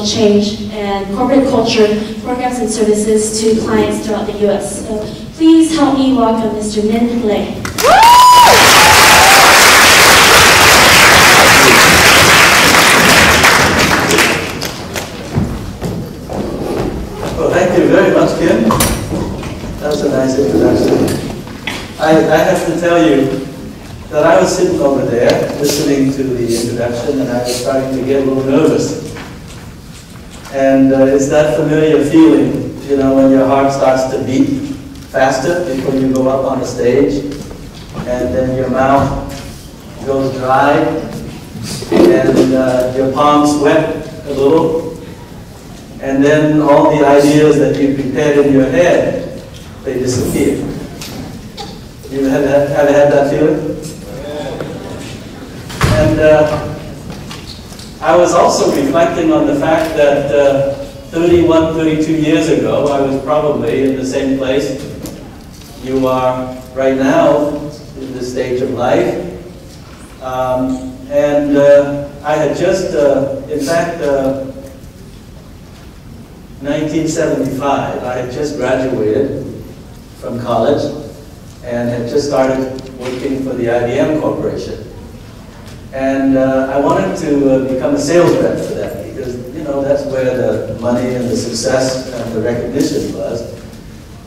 organizational change, and corporate culture programs and services to clients throughout the U.S. So please help me welcome Mr. Minh Le. Well, thank you very much, Kim. That was a nice introduction. I, I have to tell you that I was sitting over there listening to the introduction and I was starting to get a little nervous. And uh, it's that familiar feeling, you know, when your heart starts to beat faster before you go up on the stage and then your mouth goes dry and uh, your palms sweat a little and then all the ideas that you prepared in your head, they disappear. You ever had, ever had that feeling? And uh, I was also reflecting on the fact that uh, 31, 32 years ago, I was probably in the same place you are right now in this stage of life. Um, and uh, I had just, uh, in fact, uh, 1975, I had just graduated from college and had just started working for the IBM Corporation. And uh, I wanted to uh, become a sales rep for them because, you know, that's where the money and the success and the recognition was.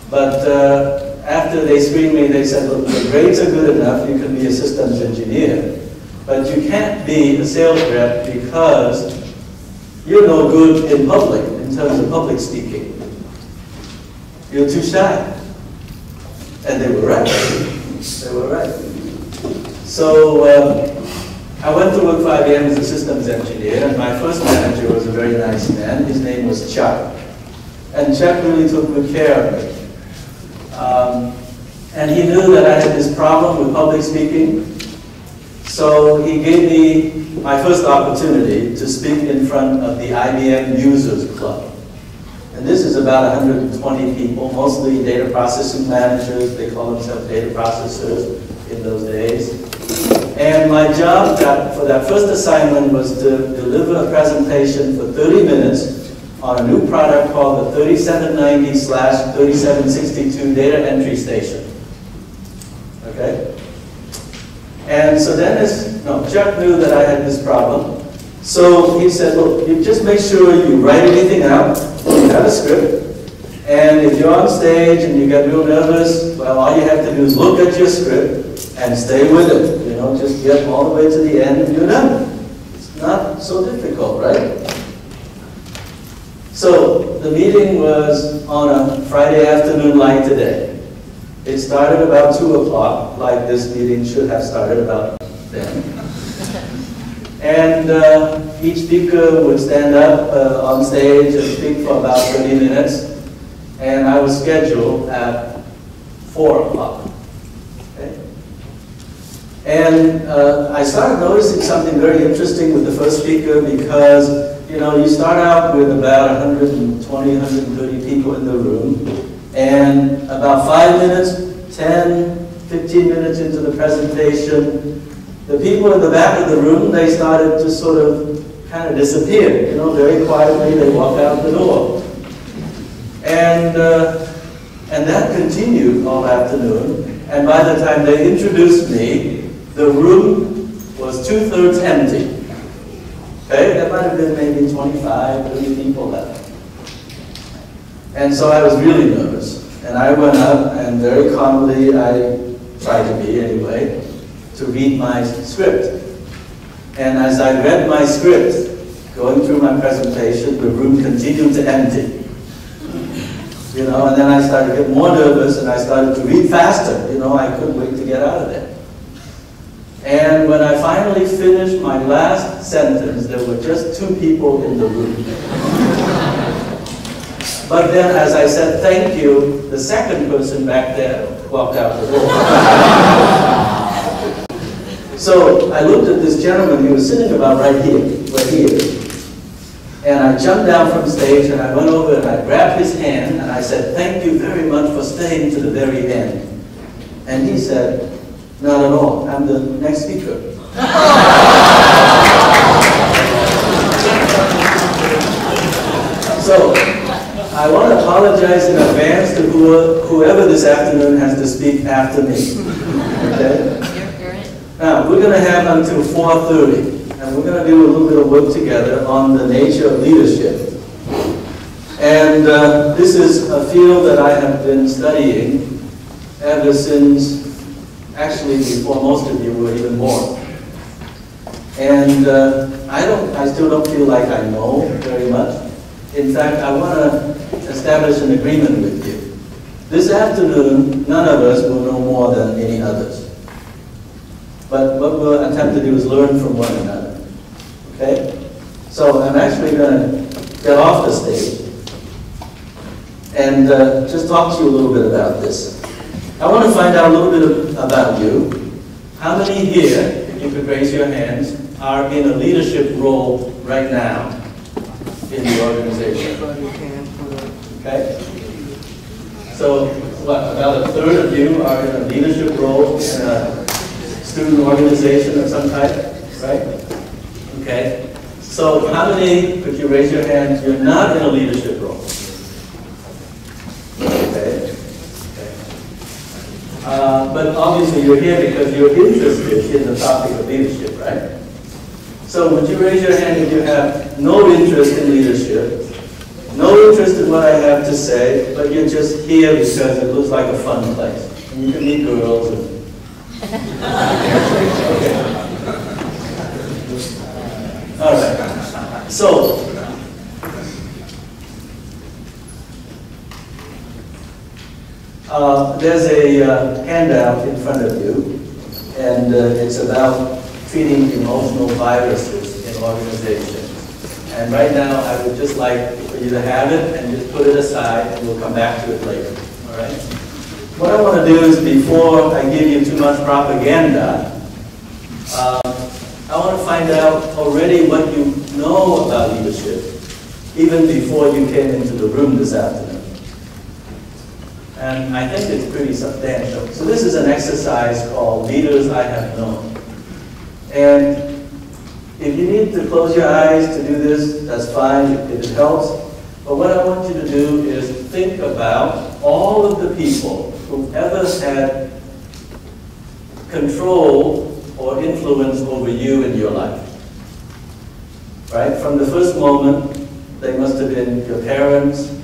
But uh, after they screened me, they said, look, the grades are good enough, you can be a systems engineer. But you can't be a sales rep because you're no good in public in terms of public speaking. You're too shy. And they were right. They were right. So um, I went to work for IBM as a systems engineer, and my first manager was a very nice man. His name was Chuck. And Chuck really took good care of me. Um, and he knew that I had this problem with public speaking. So he gave me my first opportunity to speak in front of the IBM Users Club. And this is about 120 people, mostly data processing managers. They call themselves data processors in those days. And my job that, for that first assignment was to deliver a presentation for 30 minutes on a new product called the 3790 slash 3762 data entry station. Okay? And so then no, Chuck knew that I had this problem. So he said, look, you just make sure you write anything out, you have a script, and if you're on stage and you get real nervous, well, all you have to do is look at your script and stay with it. You know, just get all the way to the end and you're done. It's not so difficult, right? So the meeting was on a Friday afternoon like today. It started about 2 o'clock, like this meeting should have started about then. And uh, each speaker would stand up uh, on stage and speak for about 30 minutes. And I was scheduled at 4 o'clock. And uh, I started noticing something very interesting with the first speaker because, you know, you start out with about 120, 130 people in the room. And about five minutes, 10, 15 minutes into the presentation, the people in the back of the room, they started to sort of kind of disappear. You know, very quietly, they walk out the door. And, uh, and that continued all afternoon. And by the time they introduced me, the room was two-thirds empty. Okay, there might have been maybe 25, 30 people left. And so I was really nervous. And I went up and very calmly, I tried to be anyway, to read my script. And as I read my script, going through my presentation, the room continued to empty. You know, and then I started to get more nervous and I started to read faster. You know, I couldn't wait to get out of there. And when I finally finished my last sentence, there were just two people in the room. But then as I said thank you, the second person back there walked out the door. So I looked at this gentleman, he was sitting about right here, where he is. And I jumped down from stage and I went over and I grabbed his hand and I said, thank you very much for staying to the very end. And he said, not at all, I'm the next speaker. so, I want to apologize in advance to whoever this afternoon has to speak after me. Okay? Now, we're going to have until 4.30 and we're going to do a little bit of work together on the nature of leadership. And uh, this is a field that I have been studying ever since, actually before most of you were even born. And uh, I don't, I still don't feel like I know very much. In fact, I want to establish an agreement with you. This afternoon, none of us will know more than any others. But what we'll attempt to do is learn from one another. Okay? So I'm actually going to get off the stage and uh, just talk to you a little bit about this. I want to find out a little bit about you. How many here, if you could raise your hands, are in a leadership role right now in the organization? Okay? So, what, about a third of you are in a leadership role in a student organization of some type, right? Okay? So how many, if you raise your hands, you're not in a leadership role? Okay? okay. Uh, but obviously you're here because you're interested in the topic of leadership, right? So would you raise your hand if you have no interest in leadership, no interest in what I have to say, but you're just here because it looks like a fun place. And you can meet girls. And... okay. All right. So, uh, there's a uh, handout in front of you, and uh, it's about treating emotional viruses in organizations. And right now, I would just like for you to have it and just put it aside, and we'll come back to it later. All right? What I want to do is, before I give you too much propaganda, uh, I want to find out already what you know about leadership, even before you came into the room this afternoon. And I think it's pretty substantial. So this is an exercise called Leaders I Have Known. And if you need to close your eyes to do this, that's fine if it helps. But what I want you to do is think about all of the people who ever had control or influence over you in your life. Right? From the first moment, they must have been your parents,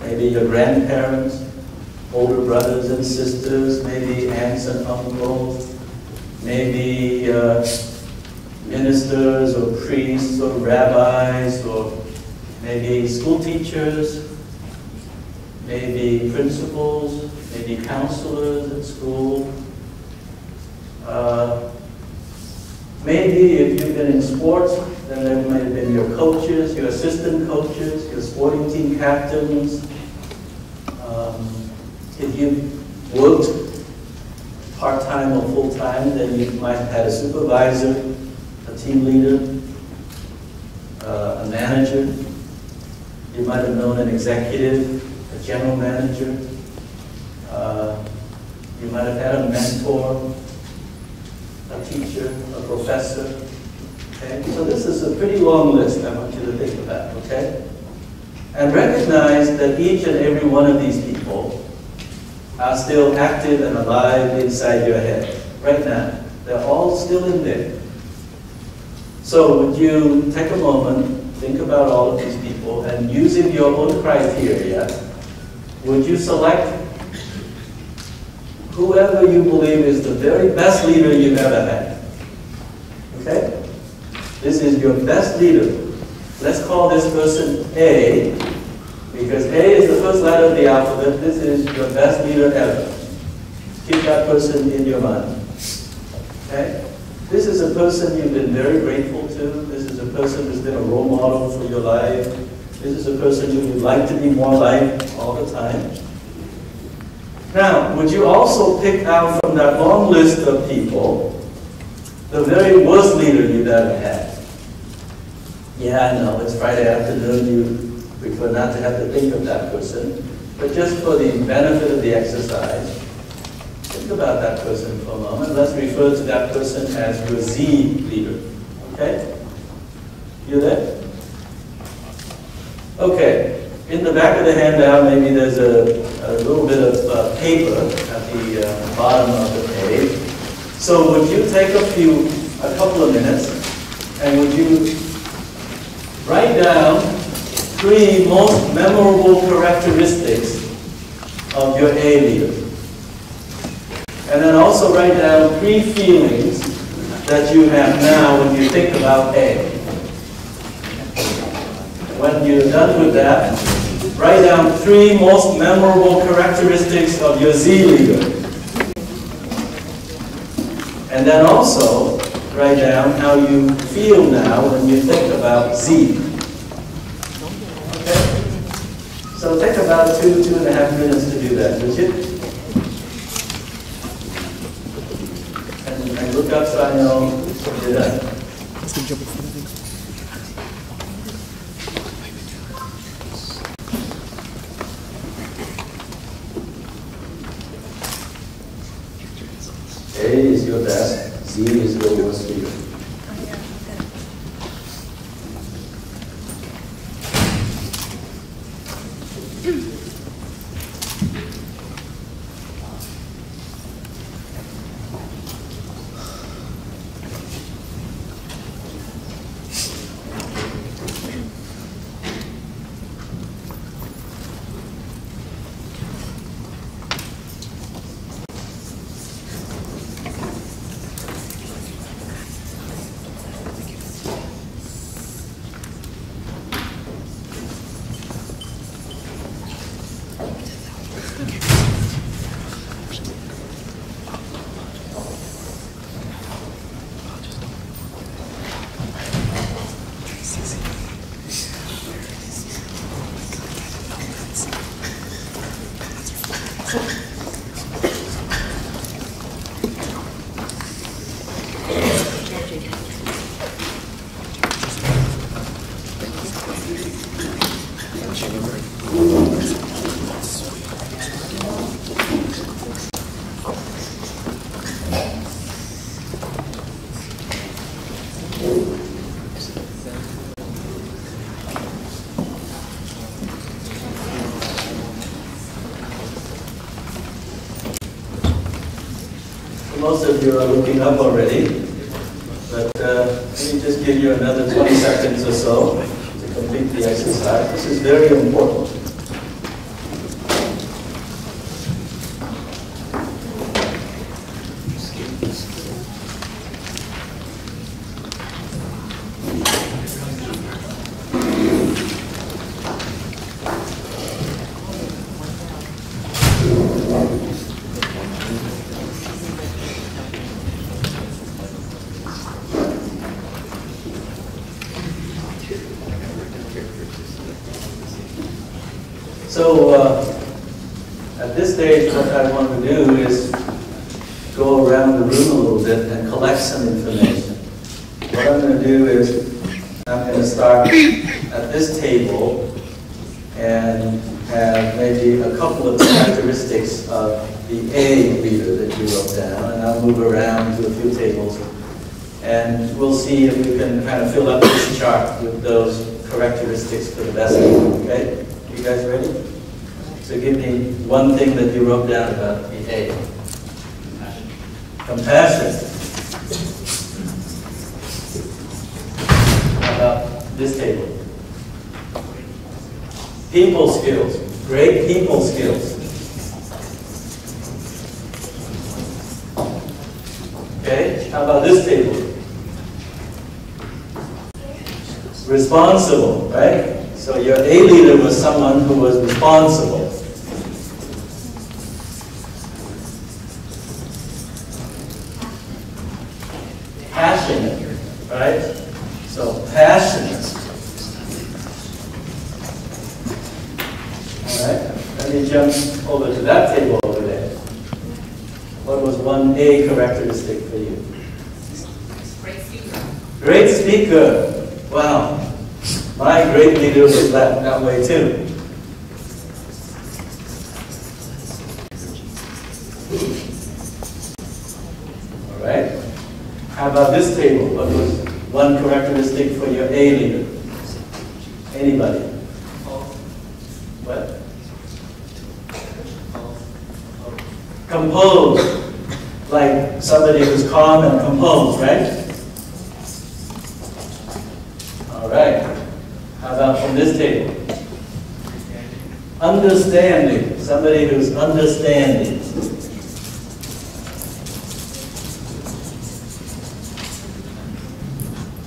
maybe your grandparents, older brothers and sisters, maybe aunts and uncles, maybe uh, ministers or priests or rabbis or maybe school teachers, maybe principals, maybe counselors at school, uh, Maybe if you've been in sports, then there might have been your coaches, your assistant coaches, your sporting team captains. If you've worked part-time or full-time, then you might have had a supervisor, a team leader, uh, a manager. You might have known an executive, a general manager. Uh, you might have had a mentor, a teacher, a professor. Okay? So this is a pretty long list I want you to think about, okay? And recognize that each and every one of these people are still active and alive inside your head right now. They're all still in there. So would you take a moment, think about all of these people, and using your own criteria, would you select whoever you believe is the very best leader you've ever had. Okay? This is your best leader. Let's call this person A, because A is the first letter of the alphabet. This is your best leader ever. Keep that person in your mind. Okay? This is a person you've been very grateful to. This is a person who's been a role model for your life. This is a person you would like to be more like all the time. Now, would you also pick out from that long list of people the very worst leader you've ever had. Yeah, I know, it's Friday afternoon, you prefer not to have to think of that person, but just for the benefit of the exercise, think about that person for a moment. Let's refer to that person as your Z leader, okay? You there? Okay, in the back of the handout, maybe there's a, a little bit of uh, paper at the uh, bottom of the page. So would you take a few, a couple of minutes, and would you write down three most memorable characteristics of your A leader? And then also write down three feelings that you have now when you think about A. When you're done with that, write down three most memorable characteristics of your Z leader. And then also write down how you feel now when you think about Z. Okay? So take about two, two and a half minutes to do that, would you? And, and look up you did that. A is your best, Z is your worst leader. Most of you are looking up already, but uh, let me just give you another 20 seconds or so to complete the exercise. This is very important.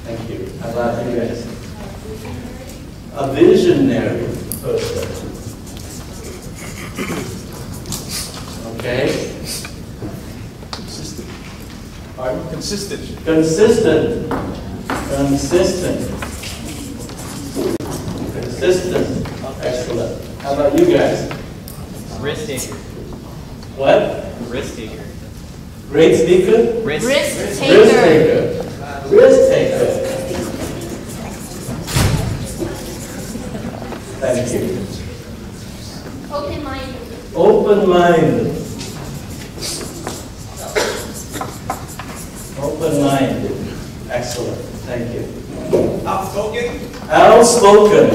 Thank you. How about you guys? A visionary person. Okay. Consistent. I'm consistent. Consistent. Consistent. Consistent. Excellent. How about you guys? Risk taker. What? Risk taker. Risk taker? Risk, risk taker. Risk taker risk taker. Thank you. Open-minded. Open-minded. Open-minded. Excellent. Thank you. Outspoken. Outspoken.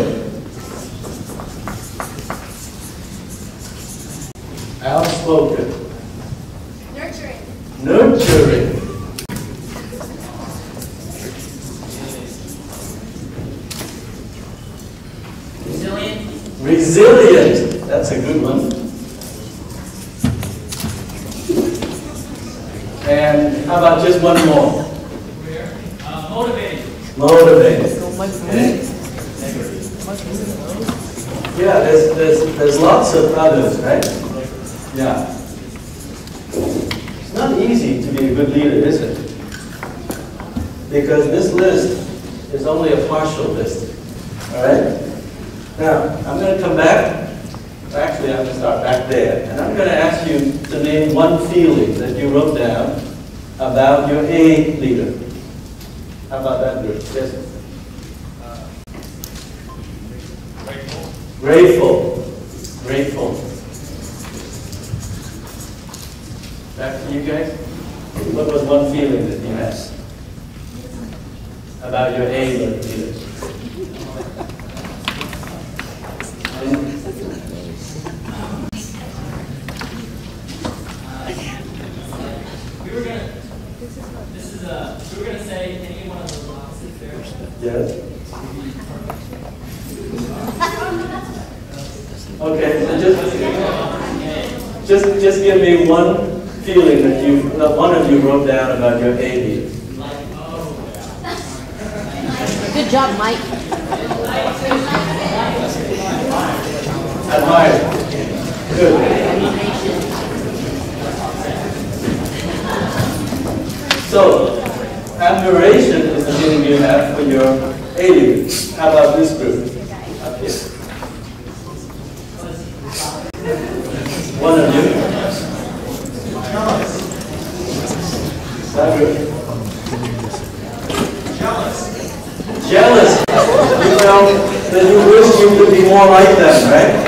Outspoken. Nurturing. Nurturing. a David, how about this group? One of you. Jealous. That group. Jealous. Jealous. You know, that you wish you could be more like them, right?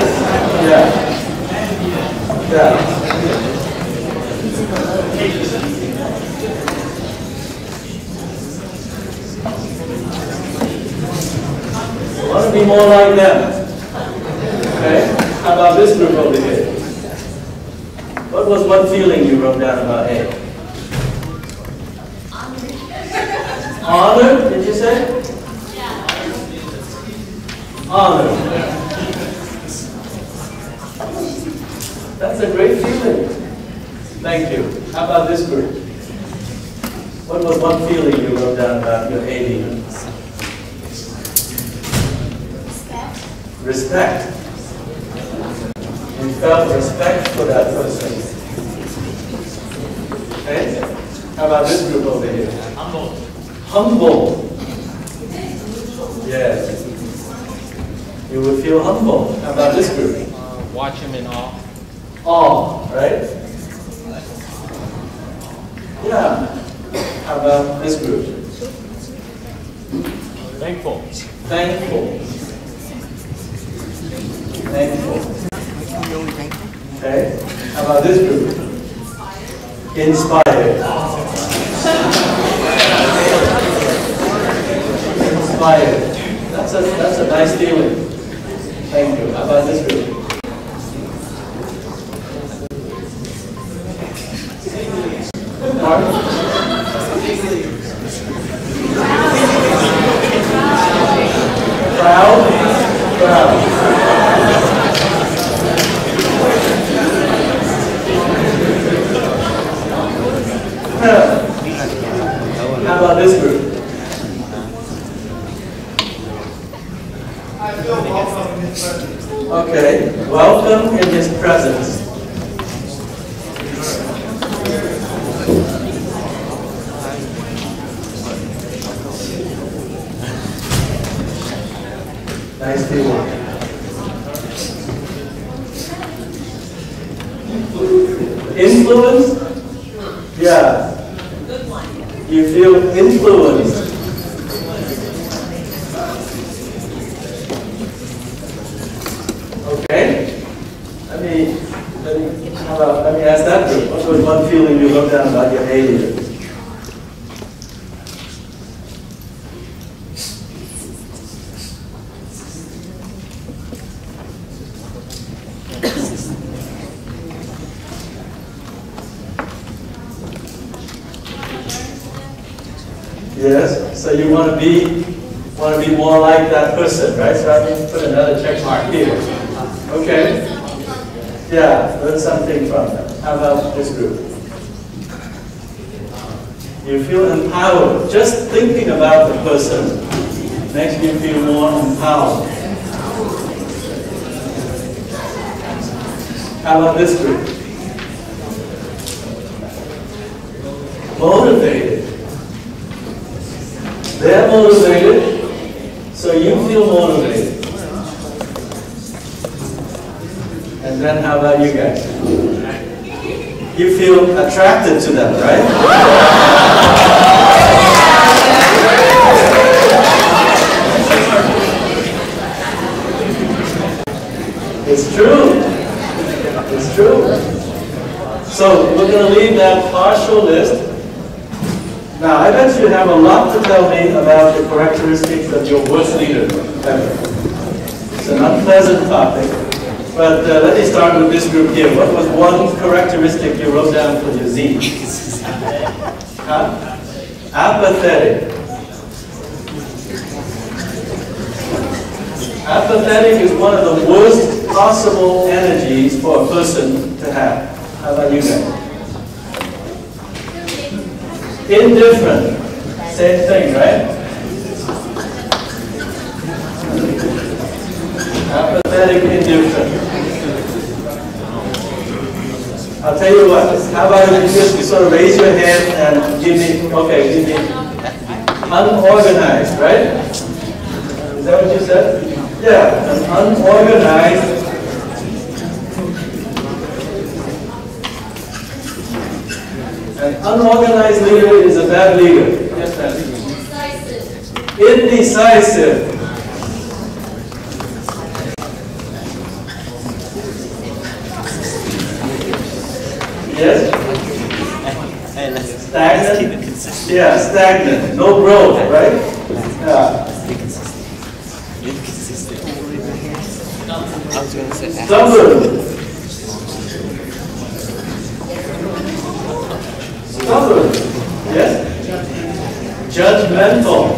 Me, let me, let me ask that group. What was one feeling you wrote down about your alien? Yes, so you want to be, want to be more like that person, right? So I to put another check mark here. Okay? Yeah, learn something from them. How about this group? You feel empowered. Just thinking about the person makes you feel more empowered. How about this group? Motivated. They're motivated, And then how about you guys? You feel attracted to them, right? It's true. It's true. So we're going to leave that partial list now, I bet you have a lot to tell me about the characteristics of your worst leader ever. It's an unpleasant topic, but uh, let me start with this group here. What was one characteristic you wrote down for your Z? Huh? Apathetic. Apathetic is one of the worst possible energies for a person to have. How about you guys? Indifferent. Same thing, right? Apathetic, indifferent. I'll tell you what, how about if you just sort of raise your hand and give me, okay, give me unorganized, right? Is that what you said? Yeah, an unorganized An unorganized leader is a bad leader. Yes, ma'am. Indecisive. Yes? Stagnant? Yeah, stagnant. No growth, right? Yeah. Stubborn. Stubborn. Yes? Judgmental.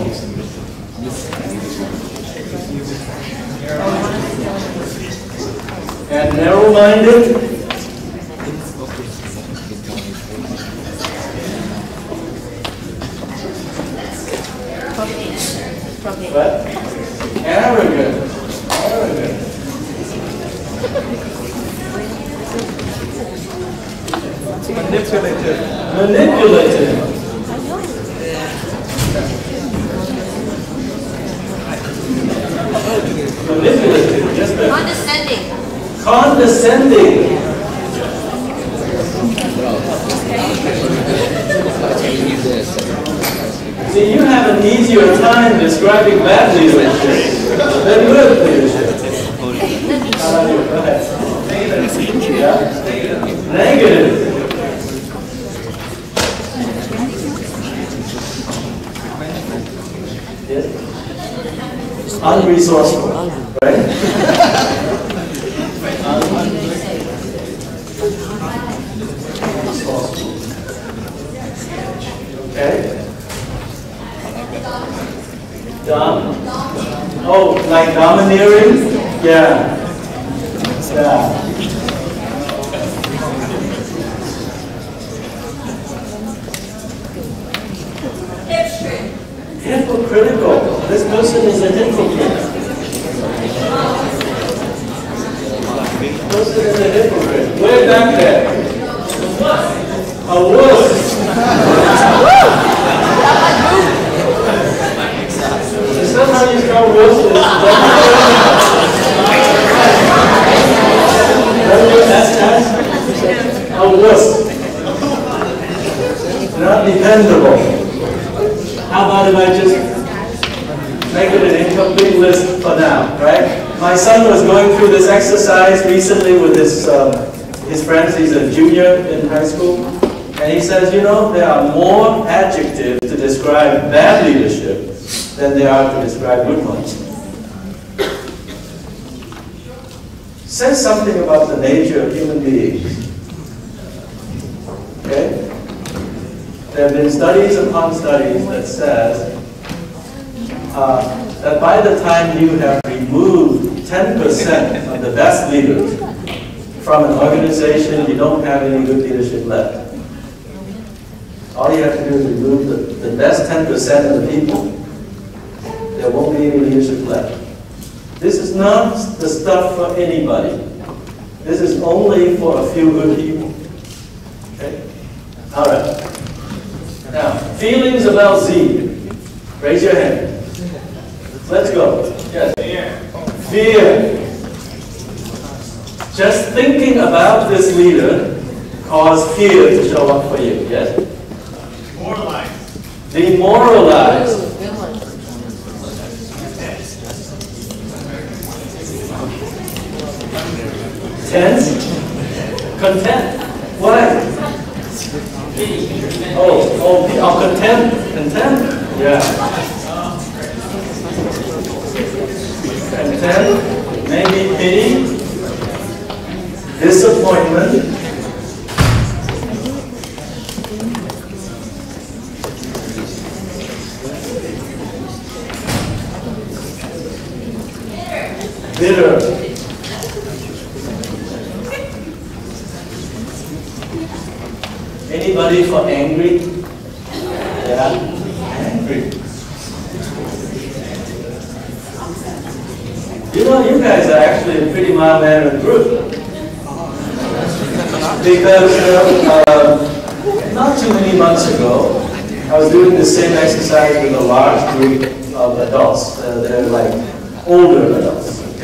Leadership left. All you have to do is remove the, the best 10% of the people. There won't be any leadership left. This is not the stuff for anybody. This is only for a few good people. Okay? All right. Now, feelings about Z. Raise your hand. Let's go. Yes. Fear. Just thinking about this leader caused fear to show up for you. Yes? Demoralized. Demoralized. Tense. Content. Why? Oh, oh, oh, content. Content. Yeah. Content. Maybe pity. Disappointment. Bitter. Anybody for angry? Yeah, angry. You know, you guys are actually a pretty mild-mannered group. Because uh, not too many months ago, I was doing the same exercise with a large group of adults. Uh, they're like older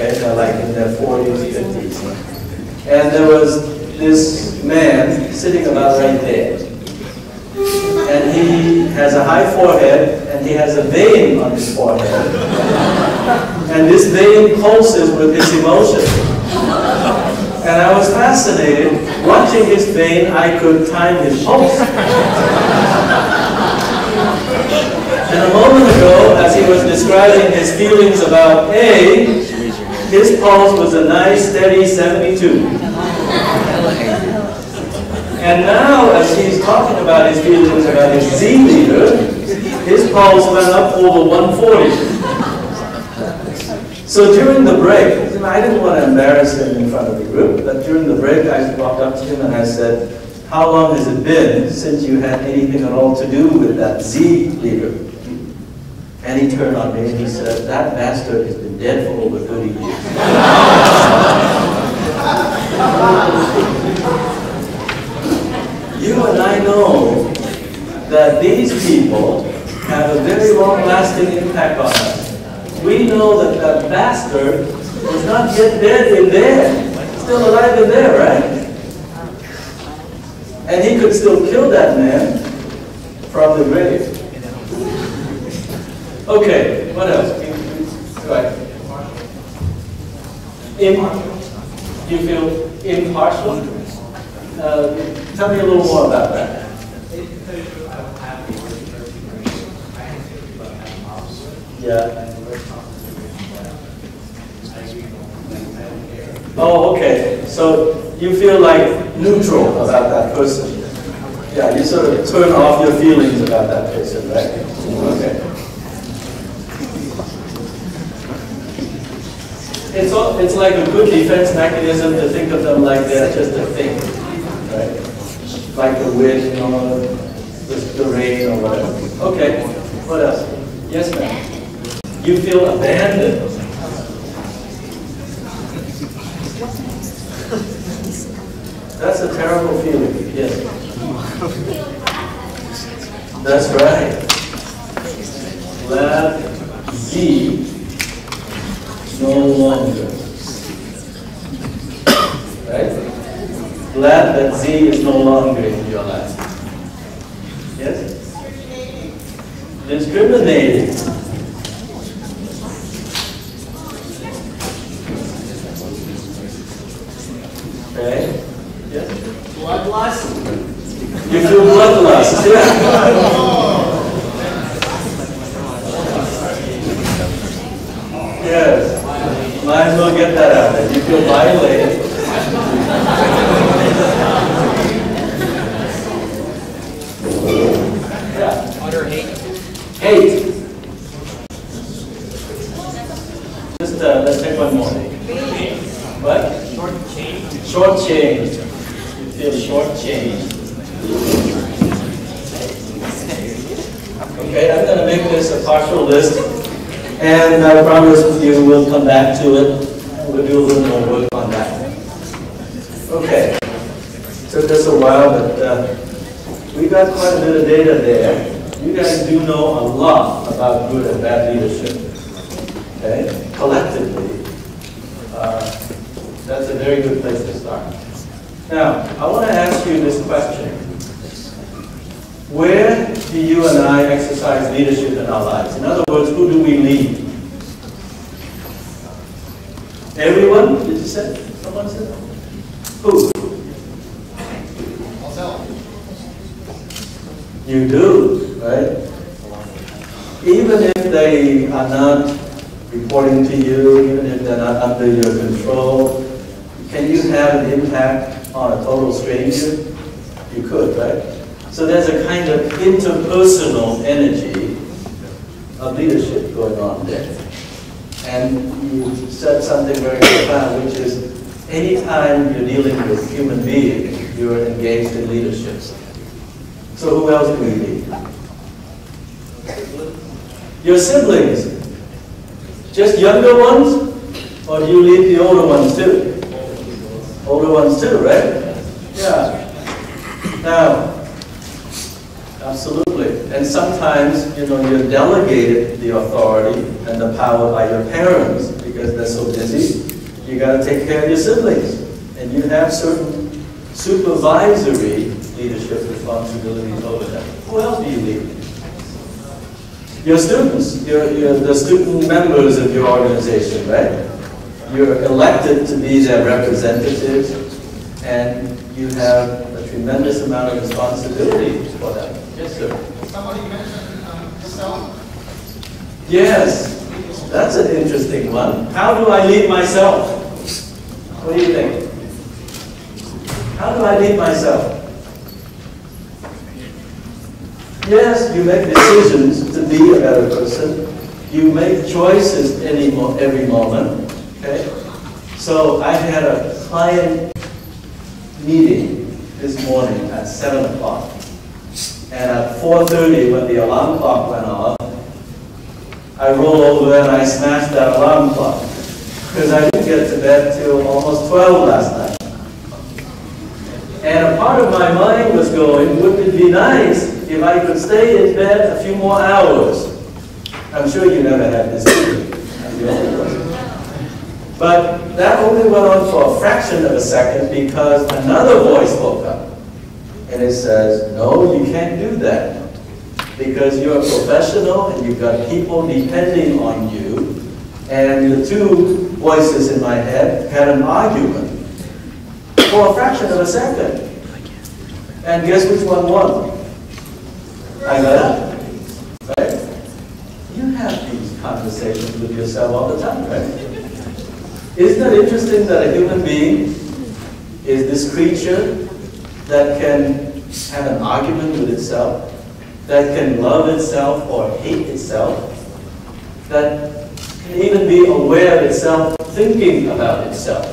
okay? They're uh, like in their 40s, 50s. And there was this man sitting about right there. And he has a high forehead, and he has a vein on his forehead. And this vein pulses with his emotion. And I was fascinated. Watching his vein, I could time his pulse. And a moment ago, as he was describing his feelings about A, his pulse was a nice, steady 72. And now, as he's talking about his feelings about his Z leader, his pulse went up over 140. So during the break, I didn't want to embarrass him in front of the group, but during the break I walked up to him and I said, how long has it been since you had anything at all to do with that Z leader? And he turned on me and he said, that bastard has been dead for over 30 years. You and I know that these people have a very long-lasting impact on us. We know that that bastard is not yet dead in there, still alive in there, right? And he could still kill that man from the grave. Okay, what else? Right. Im, you feel impartial? Uh, tell me a little more about that. Yeah. Oh, okay. So you feel like neutral about that person. Yeah, you sort of turn off your feelings about that person, right? Okay. It's, all, it's like a good defense mechanism to think of them like they're just a thing, right? Like the wind or the, rain or whatever. Okay, what else? Yes, ma'am. You feel abandoned. That's a terrible feeling, yes. That's right. Glad Z no longer. Right? Glad that Z is no longer in your life. Yes? Discriminating. Okay? Yes? Bloodlust? You feel bloodlust, yeah. Yes. Might as well get that out there. You feel violated. Yeah. Utter hate? Hate. Just, uh, let's take one more. What? Short change? Short change. You feel short change. Okay, I'm gonna make this a partial list, and I promise you we'll come back to it. We'll do a little more work on that. Okay. Took us a while, but uh, we got quite a bit of data there. You guys do know a lot about good and bad leadership. Okay, collectively. Uh, that's a very good place to start. Now, I want to ask you this question. Where do you and I exercise leadership in our lives? In other words, who do we lead? Everyone? Did you say? Someone said? Who? You do, right? Even if they are not reporting to you, even if they're not under your control, can you have an impact on a total stranger? You could, right? So there's a kind of interpersonal energy of leadership going on there. And you said something very profound, which is anytime you're dealing with human beings, you're engaged in leadership. So who else do you lead? Your siblings. Just younger ones? Or do you lead the older ones too? Older ones too, right? Yeah. Now, absolutely. And sometimes, you know, you're delegated the authority and the power by your parents because they're so busy. You got to take care of your siblings. And you have certain supervisory leadership responsibilities over them. Who else do you lead? Your students, your, your, the student members of your organization, right? You're elected to be their representatives, and you have a tremendous amount of responsibility for them. Yes, sir. Somebody mentioned um, self. Yes, that's an interesting one. How do I lead myself? What do you think? How do I lead myself? Yes, you make decisions to be a better person. You make choices any mo- every moment. Okay? So I had a client meeting this morning at 7 o'clock. And at 4.30, when the alarm clock went off, I rolled over and I smashed that alarm clock. Because I didn't get to bed till almost 12 last night. And a part of my mind was going, wouldn't it be nice if I could stay in bed a few more hours? I'm sure you never had this. But that only went on for a fraction of a second because another voice woke up. And it says, no, you can't do that. because you're a professional and you've got people depending on you. And the two voices in my head had an argument for a fraction of a second. And guess which one won? I got up. Right? You have these conversations with yourself all the time, right? Isn't it interesting that a human being is this creature that can have an argument with itself, that can love itself or hate itself, that can even be aware of itself, thinking about itself.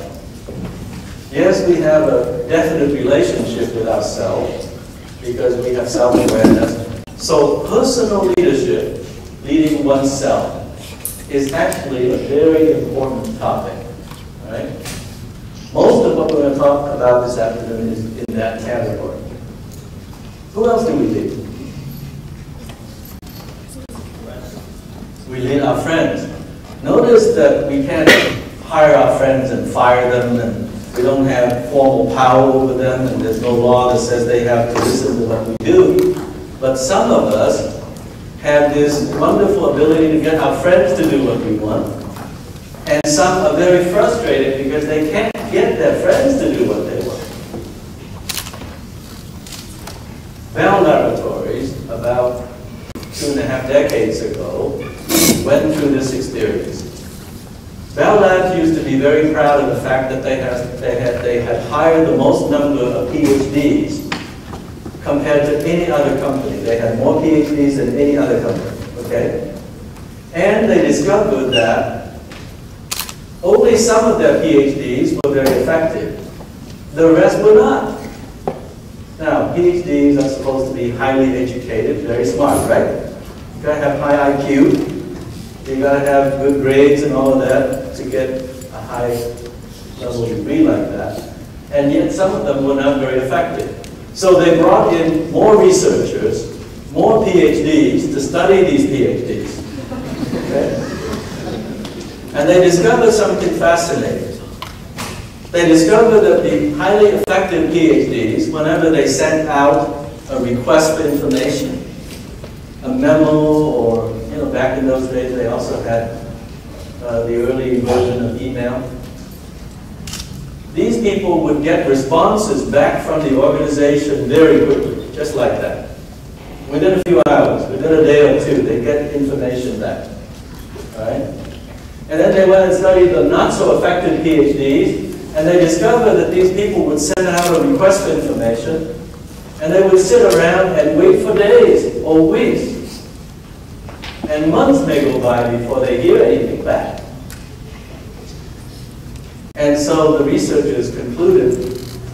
Yes, we have a definite relationship with ourselves because we have self-awareness. So personal leadership, leading oneself, is actually a very important topic. Right? Most of what we're going to talk about this afternoon is in that category. Who else do we lead? We lead our friends. Notice that we can't hire our friends and fire them, and we don't have formal power over them, and there's no law that says they have to listen to what we do. But some of us have this wonderful ability to get our friends to do what we want, and some are very frustrated because they can't get their friends to do what they want. Bell Laboratories, about two and a half decades ago, went through this experience. Bell Labs used to be very proud of the fact that they had, they had, they had hired the most number of PhDs compared to any other company. They had more PhDs than any other company, okay? And they discovered that only some of their PhDs were very effective. The rest were not. Now, PhDs are supposed to be highly educated, very smart, right? You gotta have high IQ. You gotta have good grades and all of that to get a high level degree like that. And yet some of them were not very effective. So they brought in more researchers, more PhDs to study these PhDs. Okay? And they discovered something fascinating. They discovered that the highly effective PhDs, whenever they sent out a request for information, a memo, or, you know, back in those days they also had uh, the early version of email, these people would get responses back from the organization very quickly, just like that. Within a few hours, within a day or two, they get information back. All right? And then they went and studied the not so effective PhDs, and they discovered that these people would send out a request for information, and they would sit around and wait for days or weeks. And months may go by before they hear anything back. And so the researchers concluded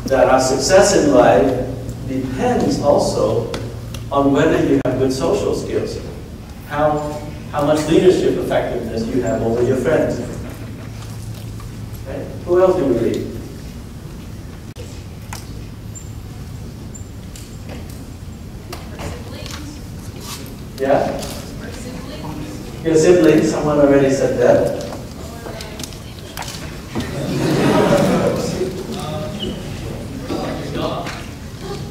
that our success in life depends also on whether you have good social skills, how, how much leadership effectiveness you have over your friends. Okay? Who else do we lead? Yeah? Your siblings, someone already said that.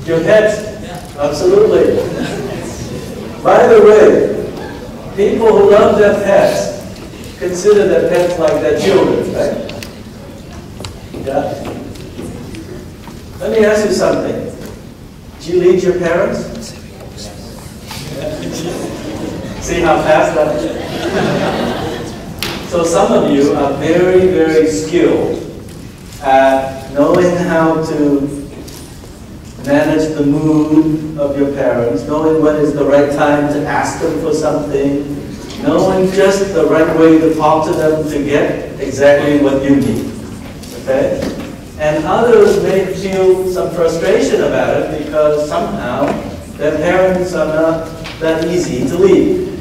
Your pets? Absolutely. By the way, people who love their pets consider their pets like their children, right? Yeah? Let me ask you something. Do you lead your parents? See how fast that So some of you are very, very skilled at knowing how to manage the mood of your parents, knowing when is the right time to ask them for something, knowing just the right way to talk to them to get exactly what you need. Okay? And others may feel some frustration about it because somehow their parents are not that easy to lead.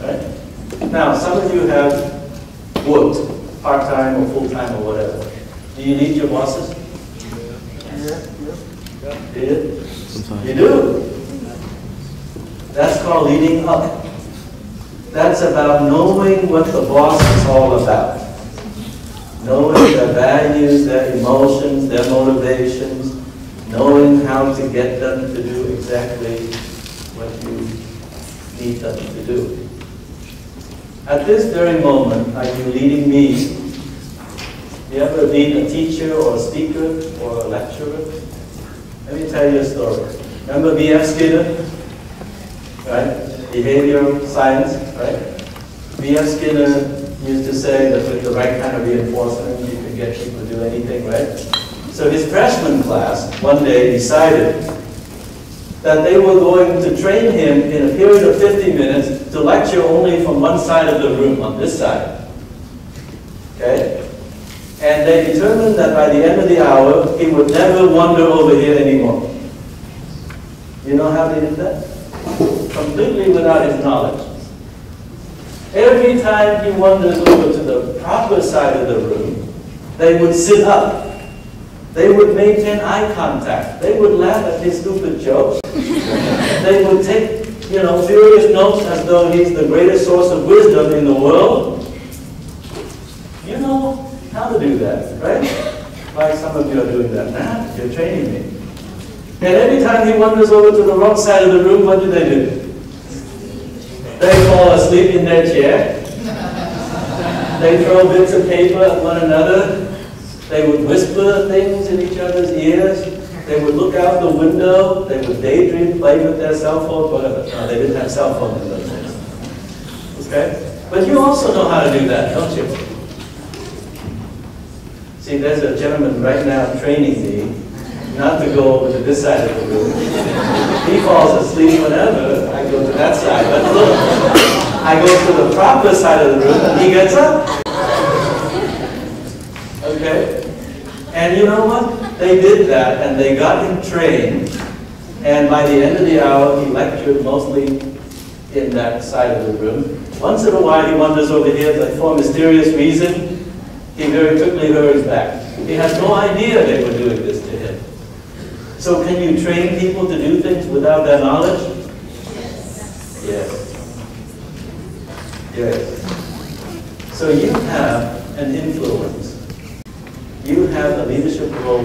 Right? Now, some of you have worked part-time or full-time or whatever. Do you lead your bosses? You You do. That's called leading up. That's about knowing what the boss is all about. Knowing their values, their emotions, their motivations, knowing how to get them to do exactly what you need them to do. At this very moment, are you leading me? You ever been a teacher or a speaker or a lecturer? Let me tell you a story. Remember B.F. Skinner? Right? Behavioral science, right? B.F. Skinner used to say that with the right kind of reinforcement, you could get people to do anything, right? So his freshman class one day decided that they were going to train him in a period of 50 minutes to lecture only from one side of the room, on this side. Okay? And they determined that by the end of the hour, he would never wander over here anymore. You know how they did that? Completely without his knowledge. Every time he wanders over to the proper side of the room, they would sit up. They would maintain eye contact. They would laugh at his stupid jokes. they would take, you know, furious notes as though he's the greatest source of wisdom in the world. To do that, right? Like some of you are doing that now. You're training me. And every time he wanders over to the wrong side of the room, what do they do? They fall asleep in their chair. They throw bits of paper at one another. They would whisper things in each other's ears. They would look out the window. They would daydream, play with their cell phone, whatever. No, they didn't have cell phones in those days. Okay? But you also know how to do that, don't you? See, there's a gentleman right now training me not to go over to this side of the room. he falls asleep whenever I go to that side. But look, I go to the proper side of the room and he gets up. Okay? And you know what? They did that and they got him trained. And by the end of the hour, he lectured mostly in that side of the room. Once in a while, he wanders over here, but for a mysterious reason, he very quickly hurries back. He has no idea they were doing this to him. So can you train people to do things without their knowledge? Yes. Yes. Yes. So you have an influence. You have a leadership role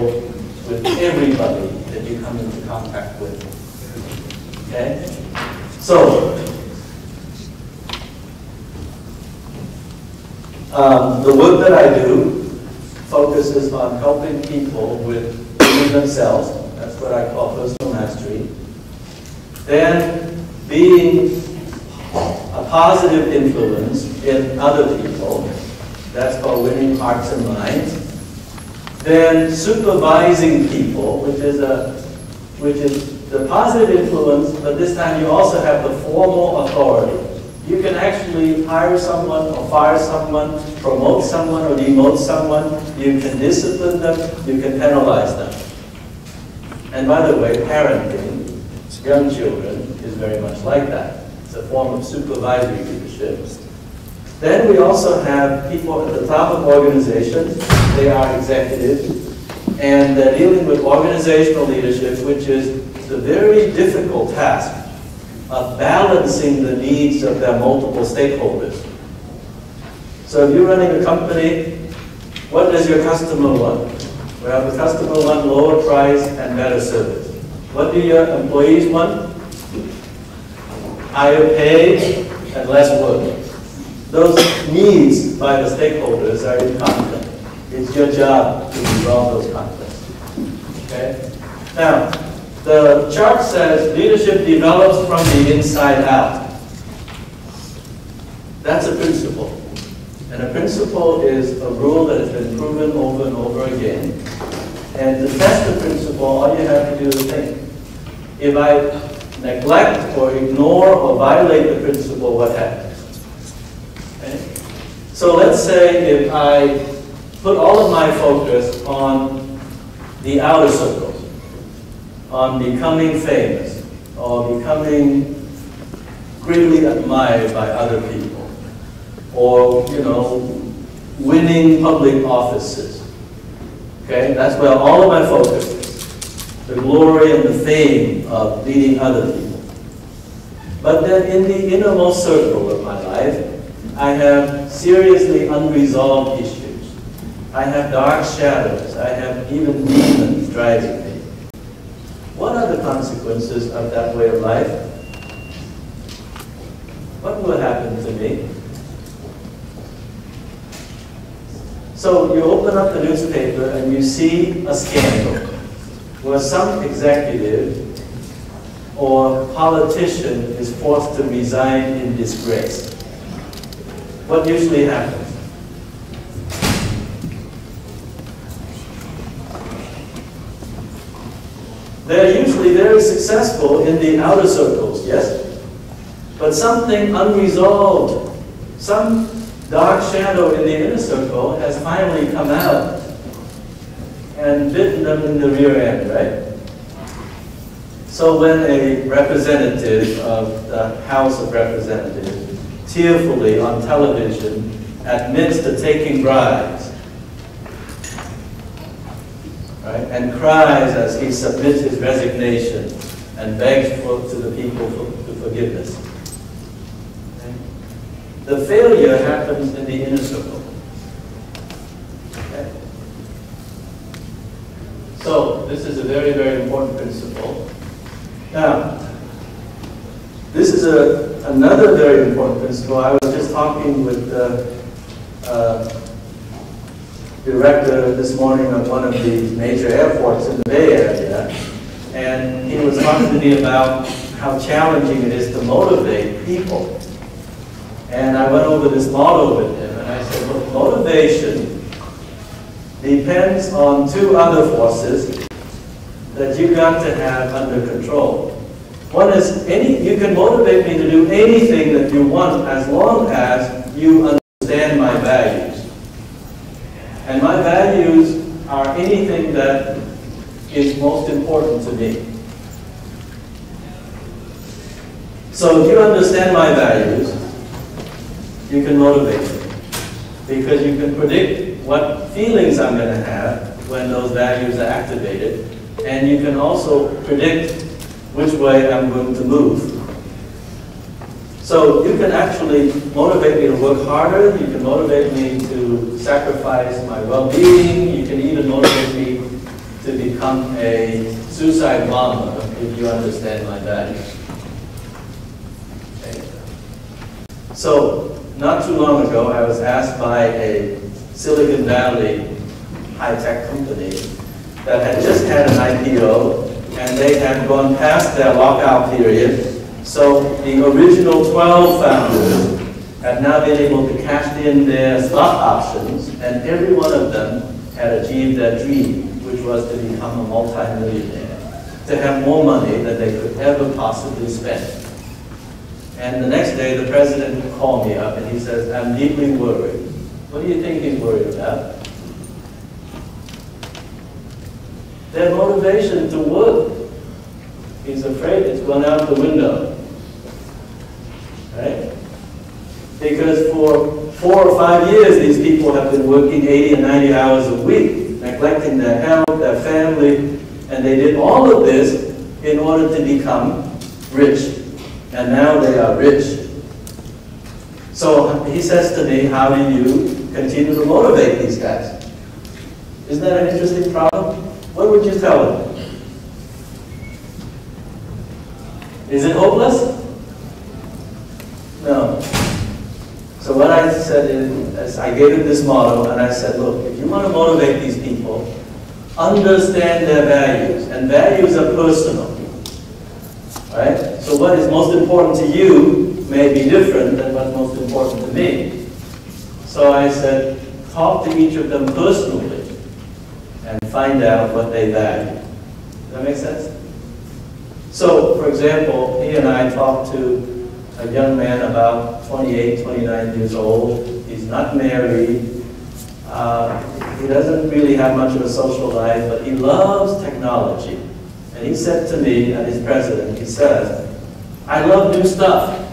with everybody that you come into contact with. Okay? So, um, the work that I do focuses on helping people with themselves. That's what I call personal mastery. Then being a positive influence in other people. That's called winning hearts and minds. Then supervising people, which is a which is the positive influence, but this time you also have the formal authority. You can actually hire someone or fire someone, promote someone or demote someone. You can discipline them, you can penalize them. And by the way, parenting young children is very much like that. It's a form of supervisory leadership. Then we also have people at the top of organizations. They are executives. And they're dealing with organizational leadership, which is the very difficult task of balancing the needs of their multiple stakeholders. So if you're running a company, what does your customer want? Well, the customer want lower price and better service. What do your employees want? Higher pay and less work. Those needs by the stakeholders are in conflict. It's your job to resolve those conflicts. Okay? Now, the chart says leadership develops from the inside out. That's a principle. And a principle is a rule that has been proven over and over again. And to test the principle, all you have to do is think. If I neglect or ignore or violate the principle, what happens? Okay? So let's say if I put all of my focus on the outer circles, on becoming famous or becoming greatly admired by other people, or, you know, winning public offices. Okay, that's where all of my focus is. The glory and the fame of leading other people. But then in the innermost circle of my life, I have seriously unresolved issues. I have dark shadows. I have even demons driving me. What are the consequences of that way of life? what will happen to me? So you open up the newspaper and you see a scandal where some executive or politician is forced to resign in disgrace. What usually happens? They're usually very successful in the outer circles, yes? But something unresolved, some dark shadow in the inner circle has finally come out and bitten them in the rear end, right? So when a representative of the House of Representatives tearfully on television admits to taking bribes, right, and cries as he submits his resignation and begs for, to the people for, for forgiveness. Okay? The failure happens in the inner circle. Okay? So this is a very, very important principle. Now, this is a, another very important principle. I was just talking with the uh, director this morning of one of the major airports in the Bay Area, and he was talking to me about how challenging it is to motivate people. And I went over this model with him, and I said, look, motivation depends on two other forces that you got to have under control. One is any you can motivate me to do anything that you want as long as you understand my values. And my values are anything that is most important to me. So if you understand my values, you can motivate me. Because you can predict what feelings I'm going to have when those values are activated. And you can also predict which way I'm going to move. So you can actually motivate me to work harder, you can motivate me to sacrifice my well-being, you can even motivate me to become a suicide bomber if you understand my values. Okay. So, not too long ago, I was asked by a Silicon Valley high-tech company that had just had an IPO and they had gone past their lockout period. So the original 12 founders have now been able to cash in their stock options, and every one of them had achieved their dream, which was to become a multimillionaire, to have more money than they could ever possibly spend. And the next day, the president called me up and he says, I'm deeply worried. What do you think he's worried about? Their motivation to work. He's afraid it's gone out the window. Right? Because for four or five years, these people have been working 80 and 90 hours a week, neglecting their health, their family, and they did all of this in order to become rich. And now they are rich. So he says to me, how do you continue to motivate these guys? Isn't that an interesting problem? What would you tell them? Is it hopeless? No. So what I said is, I gave him this model, and I said, look, if you want to motivate these people, understand their values, and values are personal. Right? So what is most important to you may be different than what's most important to me. So I said, talk to each of them personally and find out what they value. Does that make sense? So, for example, he and I talked to a young man about 28, 29 years old. He's not married. Uh, he doesn't really have much of a social life, but he loves technology. And he said to me, and his president, he says, I love new stuff.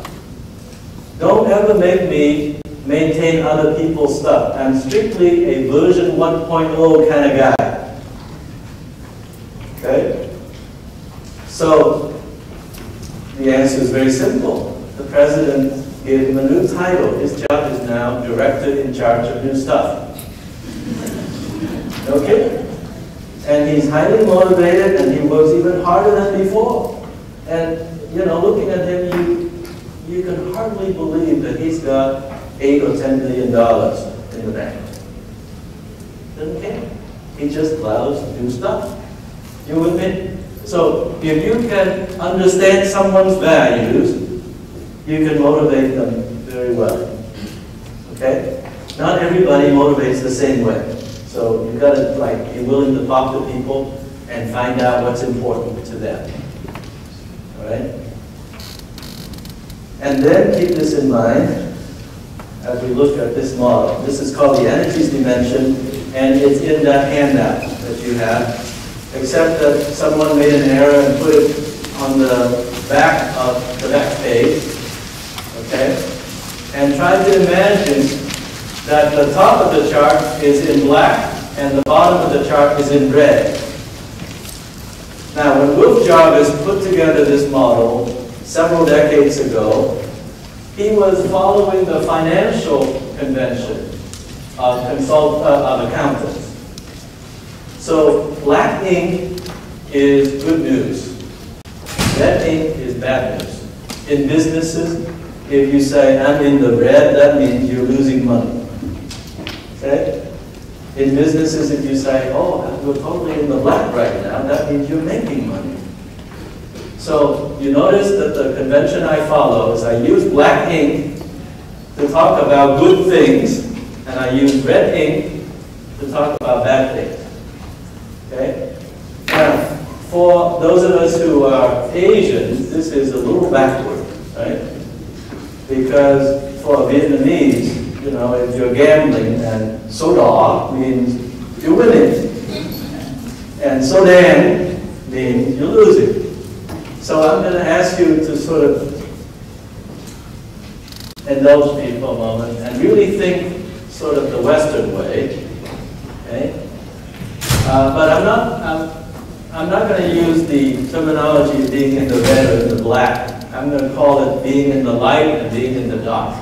Don't ever make me maintain other people's stuff. I'm strictly a version 1.0 kind of guy. Okay? So, the answer is very simple. President gave him a new title. His job is now director in charge of new stuff. Okay? And he's highly motivated and he works even harder than before. And, you know, looking at him, you, you can hardly believe that he's got eight or ten million dollars in the bank. Doesn't care. He just plows new stuff. You with me? So if you can understand someone's values, you can motivate them very well. Okay? Not everybody motivates the same way. So you've got to like be willing to talk to people and find out what's important to them. All right? And then keep this in mind as we look at this model. This is called the energies dimension, and it's in that handout that you have, except that someone made an error and put it on the back of the back page, okay? And try to imagine that the top of the chart is in black and the bottom of the chart is in red. Now, when Wolf Jarvis put together this model several decades ago, he was following the financial convention of, consult, uh, of accountants. So black ink is good news. Red ink is bad news. In businesses, if you say, I'm in the red, that means you're losing money. Okay? In businesses, if you say, oh, we're totally in the black right now, that means you're making money. So you notice that the convention I follow is I use black ink to talk about good things, and I use red ink to talk about bad things. Okay? Now, for those of us who are Asians, this is a little backward, right? Because for Vietnamese, you know, if you're gambling, and soda means you win it. and so sodan means you lose it. So I'm going to ask you to sort of indulge me for a moment and really think sort of the Western way. Okay? Uh, but I'm not, I'm, I'm not going to use the terminology being in the red or in the black. I'm going to call it being in the light and being in the dark.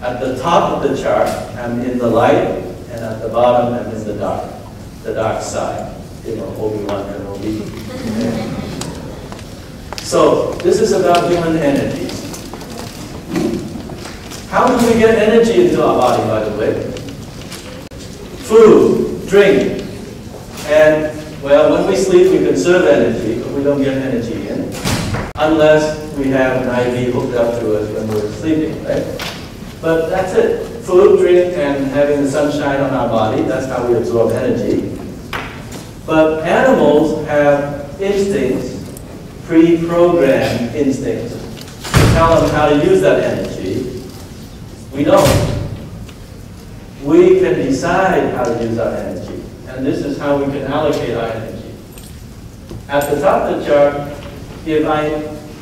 At the top of the chart, I'm in the light, and at the bottom, I'm in the dark, the dark side. You know, Obi-Wan Kenobi. Okay? So, this is about human energies. How do we get energy into our body, by the way? Food, drink, and, well, when we sleep, we conserve energy, but we don't get energy in, unless we have an IV hooked up to us when we're sleeping, right? But that's it. Food, drink, and having the sunshine on our body, that's how we absorb energy. But animals have instincts pre-programmed instincts to tell them how to use that energy. We don't. We can decide how to use our energy, and this is how we can allocate our energy. At the top of the chart, if, I,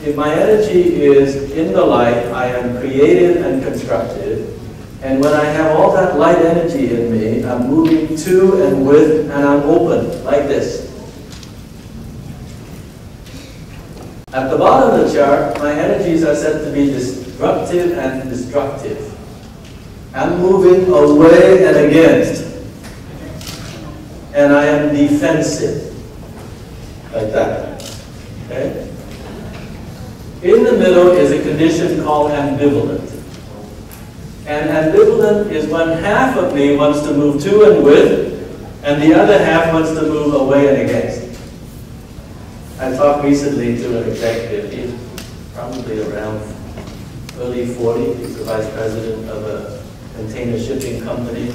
if my energy is in the light, I am creative and constructive, and when I have all that light energy in me, I'm moving to and with, and I'm open, like this. At the bottom of the chart, my energies are said to be disruptive and destructive. I'm moving away and against. And I am defensive. Like that. Okay? In the middle is a condition called ambivalent. And ambivalent is when half of me wants to move to and with, and the other half wants to move away and against. I talked recently to an executive, he's probably around early 40, he's the vice president of a container shipping company.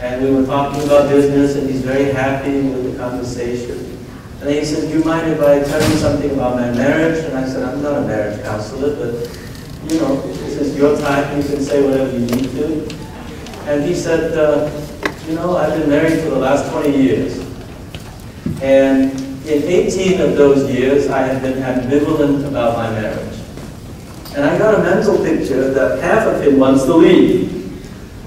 And we were talking about business and he's very happy with the conversation. And he said, do you mind if I tell you something about my marriage? And I said, I'm not a marriage counselor, but you know, this is your time, you can say whatever you need to. And he said, uh, you know, I've been married for the last 20 years. And in 18 of those years, I have been ambivalent about my marriage. And I got a mental picture that half of him wants to leave,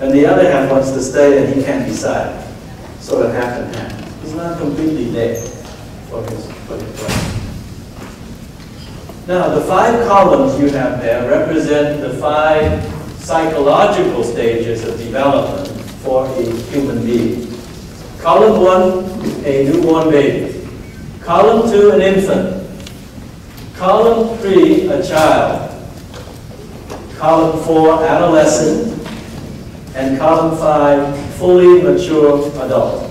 and the other half wants to stay, and he can't decide. Sort of half and half. He's not completely there for his, for his. Now, the five columns you have there represent the five psychological stages of development for a human being. Column one, a newborn baby. Column 2, an infant. Column 3, a child. column four, adolescent, and column five, fully mature adult.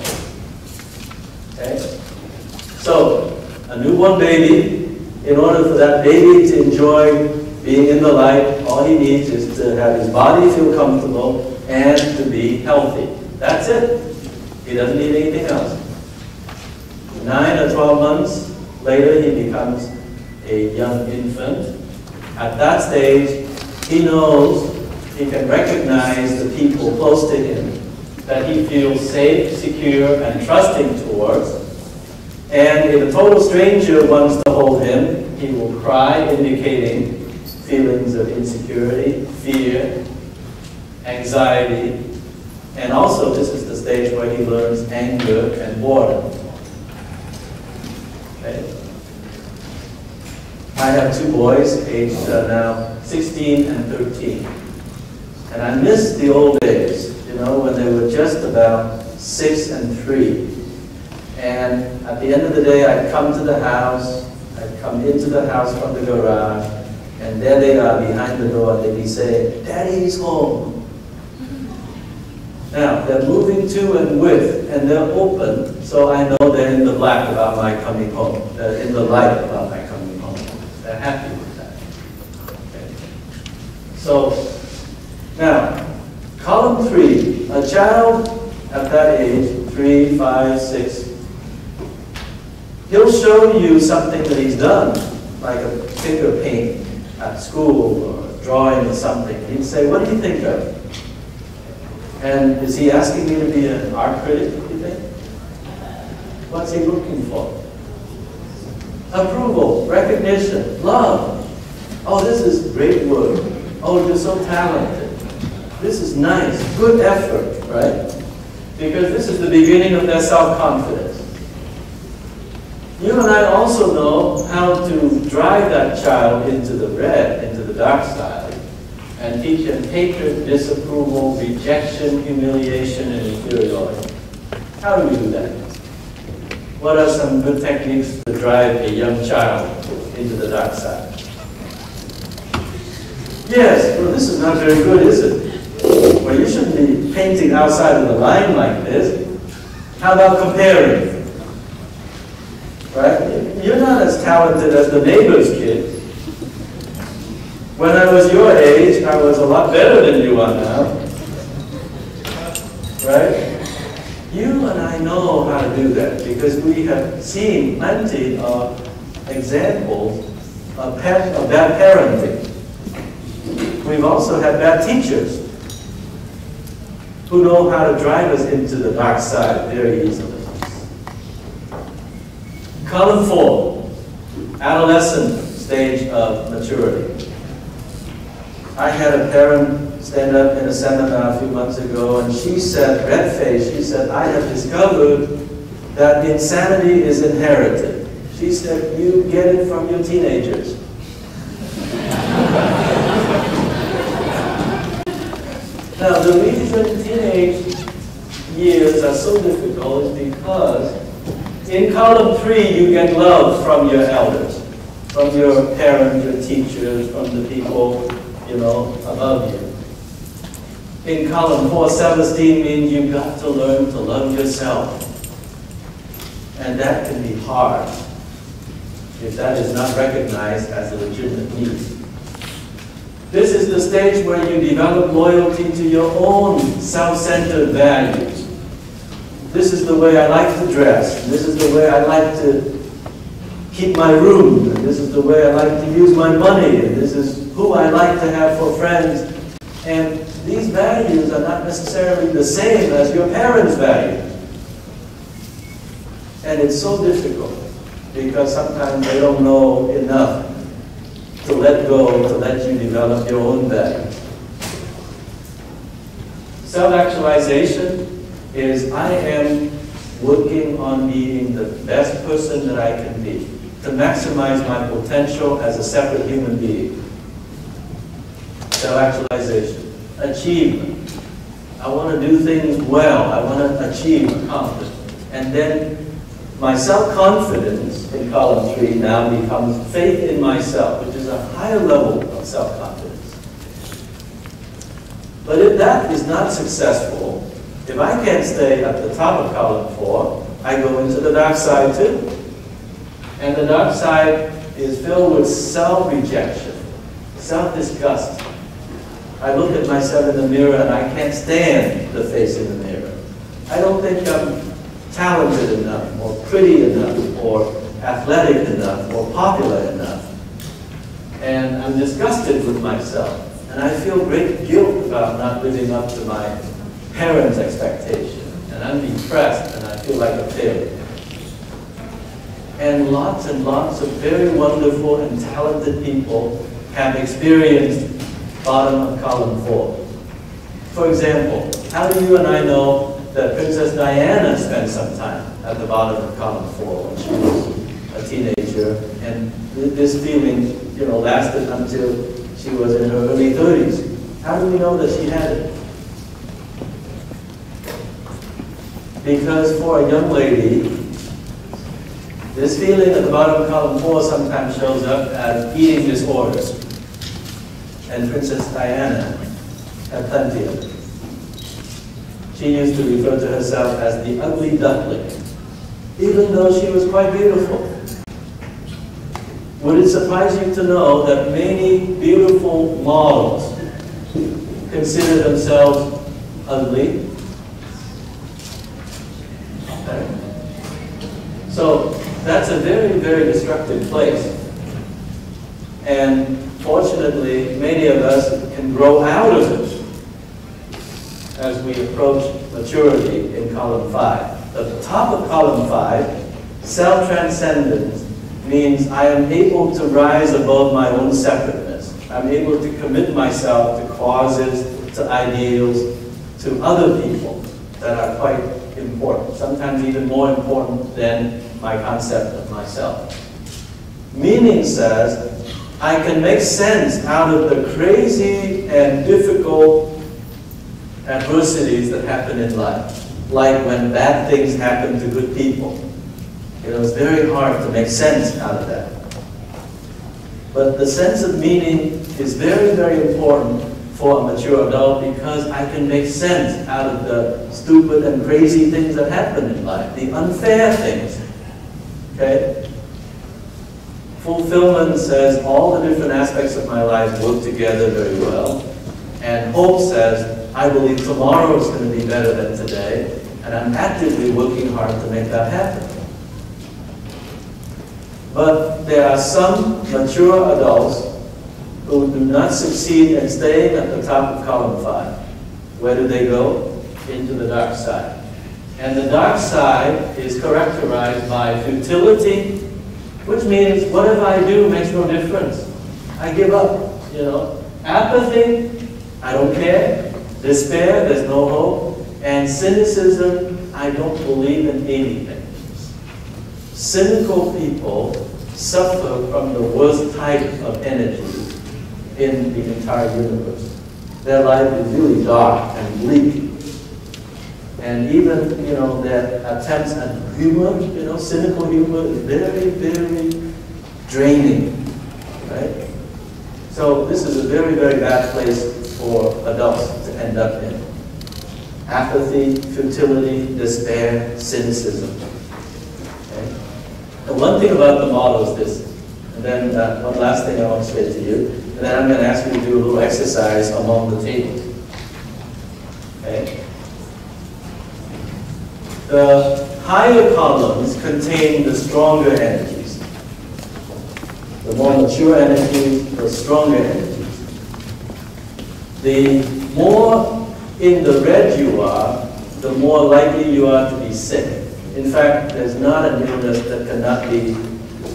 So, a newborn baby, in order for that baby to enjoy being in the light, all he needs is to have his body feel comfortable and to be healthy. That's it. He doesn't need anything else. Nine or 12 months later, he becomes a young infant. At that stage, he knows he can recognize the people close to him that he feels safe, secure, and trusting towards. And if a total stranger wants to hold him, he will cry, indicating feelings of insecurity, fear, anxiety, and also this is the stage where he learns anger and boredom. Okay? I have two boys, aged uh, now 16 and 13. And I miss the old days, you know, when they were just about six and three. And at the end of the day, I'd come to the house, I'd come into the house from the garage, and there they are behind the door, they'd be saying, Daddy's home. Now, they're moving to and with, and they're open, so I know they're in the black about my coming home. They're in the light about my coming home. They're happy with that. Okay. So, now, column three, a child at that age, three, five, six, he'll show you something that he's done, like a finger paint at school or drawing or something. He'd say, what do you think of? And is he asking me to be an art critic, you think? What's he looking for? Approval, recognition, love. Oh, this is great work. Oh, you're so talented. This is nice, good effort, right? Because this is the beginning of their self-confidence. You and I also know how to drive that child into the red, into the dark side, and teach him hatred, disapproval, rejection, humiliation, and inferiority. How do we do that? What are some good techniques to drive a young child into the dark side? Yes, well this is not very good, is it? Well, you shouldn't be painting outside of the line like this. How about comparing? Right? You're not as talented as the neighbor's kid. When I was your age, I was a lot better than you are now. Right? You and I know how to do that because we have seen plenty of examples of, of bad parenting. We've also had bad teachers who know how to drive us into the dark side very easily. Column four, adolescent stage of maturity. I had a parent stand up in a seminar a few months ago and she said, red-faced, she said, I have discovered that insanity is inherited. She said, you get it from your teenagers. now, the reason teenage years are so difficult is because in column three, you get love from your elders, from your parents, your teachers, from the people you know, above you. In column 4, self-esteem means you've got to learn to love yourself. And that can be hard if that is not recognized as a legitimate need. This is the stage where you develop loyalty to your own self-centered values. This is the way I like to dress. This is the way I like to keep my room. And this is the way I like to use my money. And this is who I like to have for friends. And these values are not necessarily the same as your parents' values. And it's so difficult because sometimes they don't know enough to let go, to let you develop your own values. Self-actualization is I am working on being the best person that I can be, to maximize my potential as a separate human being self-actualization, achievement. I want to do things well. I want to achieve, accomplish. And then my self-confidence in column three now becomes faith in myself, which is a higher level of self-confidence. But if that is not successful, if I can't stay at the top of column four, I go into the dark side too. And the dark side is filled with self-rejection, self-disgust. I look at myself in the mirror and I can't stand the face in the mirror. I don't think I'm talented enough, or pretty enough, or athletic enough, or popular enough. And I'm disgusted with myself. And I feel great guilt about not living up to my parents' expectation. And I'm depressed and I feel like a failure. And lots and lots of very wonderful and talented people have experienced bottom of column four. For example, how do you and I know that Princess Diana spent some time at the bottom of column four when she was a teenager, and this feeling, you know, lasted until she was in her early 30s. How do we know that she had it? Because for a young lady, this feeling at the bottom of column four sometimes shows up as eating disorders. And Princess Diana had plenty of it. She used to refer to herself as the ugly duckling, even though she was quite beautiful. Would it surprise you to know that many beautiful models consider themselves ugly So that's a very, very destructive place. And fortunately, many of us can grow out of it as we approach maturity in column five. At the top of column five, self-transcendence means I am able to rise above my own separateness. I'm able to commit myself to causes, to ideals, to other people that are quite important, sometimes even more important than my concept of myself. Meaning says, I can make sense out of the crazy and difficult adversities that happen in life. Like when bad things happen to good people. Know, it's very hard to make sense out of that. But the sense of meaning is very, very important for a mature adult because I can make sense out of the stupid and crazy things that happen in life, the unfair things. Okay? Fulfillment says all the different aspects of my life work together very well. And hope says, I believe tomorrow is going to be better than today, and I'm actively working hard to make that happen. But there are some mature adults who do not succeed in staying at the top of column five. Where do they go? Into the dark side. And the dark side is characterized by futility, which means whatever I do makes no difference. I give up, you know. Apathy, I don't care. Despair, there's no hope. And cynicism, I don't believe in anything. Cynical people suffer from the worst type of energy in the entire universe. Their life is really dark and bleak. And even, you know, their attempts at humor, you know, cynical humor is very, very draining, right? So this is a very, very bad place for adults to end up in. Apathy, futility, despair, cynicism. Okay? And one thing about the model is this, and then uh, one last thing I want to say to you, and then I'm going to ask you to do a little exercise among the tables. Okay? The higher columns contain the stronger energies. The more mature energies, the stronger energies. The more in the red you are, the more likely you are to be sick. In fact, there's not an illness that cannot be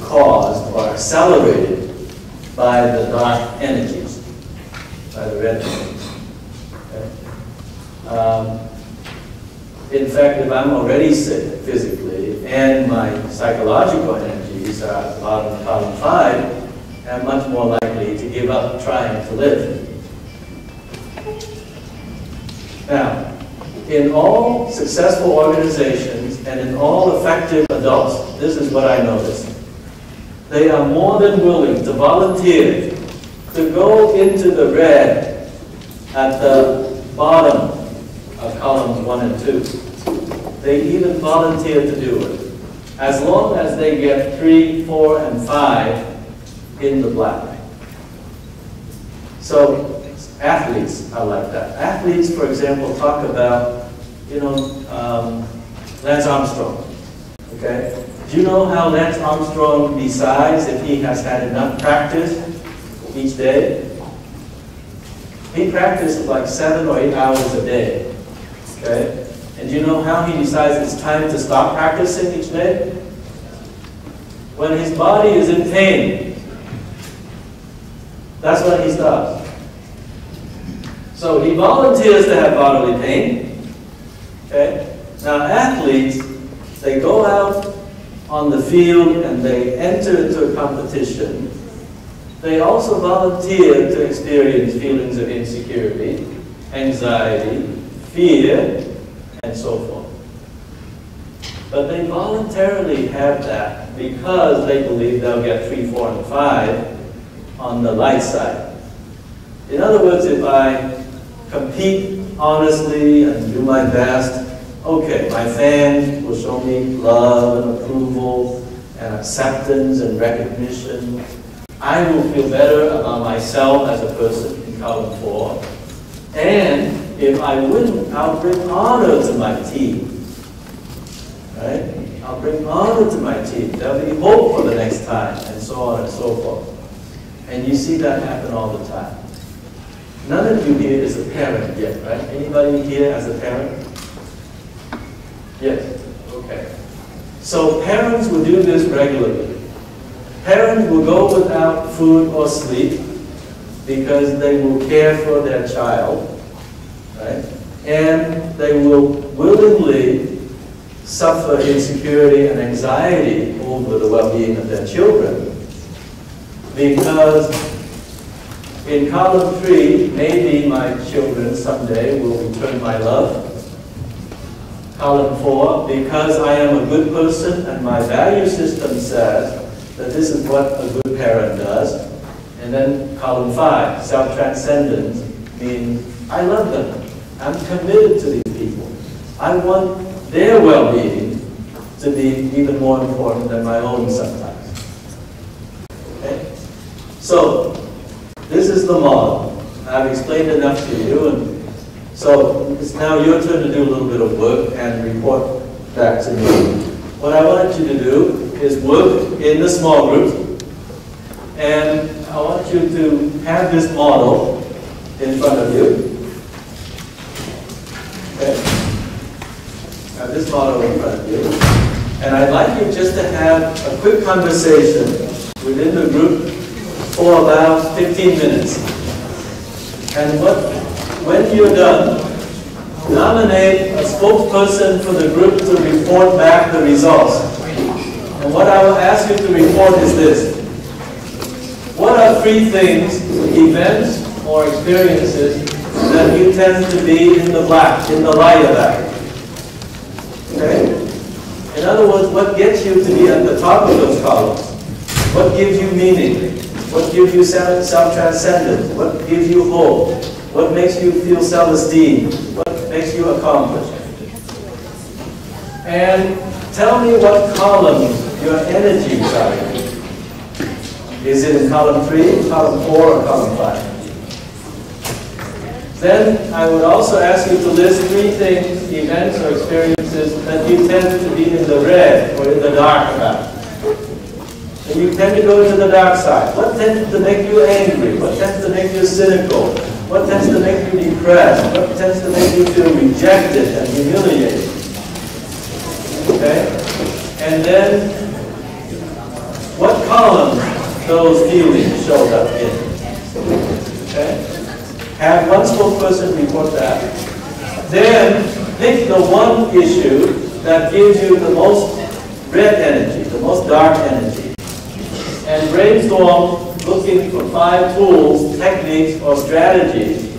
caused or accelerated by the dark energies, by the red energies. Okay? Um, in fact, if I'm already sick physically and my psychological energies are at the bottom five, I'm much more likely to give up trying to live. Now, in all successful organizations and in all effective adults, this is what I noticed. They are more than willing to volunteer to go into the red at the bottom of columns one and two. They even volunteer to do it, as long as they get three, four, and five in the black. So athletes are like that. Athletes, for example, talk about, you know, um, Lance Armstrong. Okay? Do you know how Lance Armstrong decides if he has had enough practice each day? He practices like seven or eight hours a day. Okay? And do you know how he decides it's time to stop practicing each day? When his body is in pain. That's when he stops. So he volunteers to have bodily pain. Okay? Now athletes, they go out on the field and they enter into a competition. They also volunteer to experience feelings of insecurity, anxiety, fear, and so forth. But they voluntarily have that because they believe they'll get 3, 4, and 5 on the light side. In other words, if I compete honestly and do my best, okay, my fans will show me love and approval and acceptance and recognition. I will feel better about myself as a person in column four. And if I win, I'll bring honor to my team. Right? I'll bring honor to my team. There'll be hope for the next time, and so on and so forth. And you see that happen all the time. None of you here is a parent yet, right? Anybody here as a parent? Yes. Okay. So parents will do this regularly. Parents will go without food or sleep because they will care for their child, right? And they will willingly suffer insecurity and anxiety over the well-being of their children because in column three, maybe my children someday will return my love. Column four, because I am a good person and my value system says that this is what a good parent does. And then column five, self-transcendence, means I love them. I'm committed to these people. I want their well-being to be even more important than my own sometimes. Okay? So, this is the model. I've explained enough to you, and so it's now your turn to do a little bit of work and report back to me. What I want you to do is work in the small groups, and I want you to have this model in front of you. Okay? Have this model in front of you. And I'd like you just to have a quick conversation within the group for about 15 minutes. And what, when you're done, nominate a spokesperson for the group to report back the results. And what I will ask you to report is this. What are three things, events or experiences that you tend to be in the black, in the light of that? Okay? In other words, what gets you to be at the top of those columns? What gives you meaning? What gives you self- self-transcendence? What gives you hope? What makes you feel self-esteem? What makes you accomplished? And tell me what column your energies are in. Is it in column three, column four, or column five? Then I would also ask you to list three things, events or experiences that you tend to be in the red or in the dark about. And you tend to go to the dark side. What tends to make you angry? What tends to make you cynical? What tends to make you depressed? What tends to make you feel rejected and humiliated? Okay? And then, what column those feelings showed up in? Okay? Have one spokesperson report that. Then, pick the one issue that gives you the most red energy, the most dark energy, and brainstorm looking for five tools, techniques, or strategies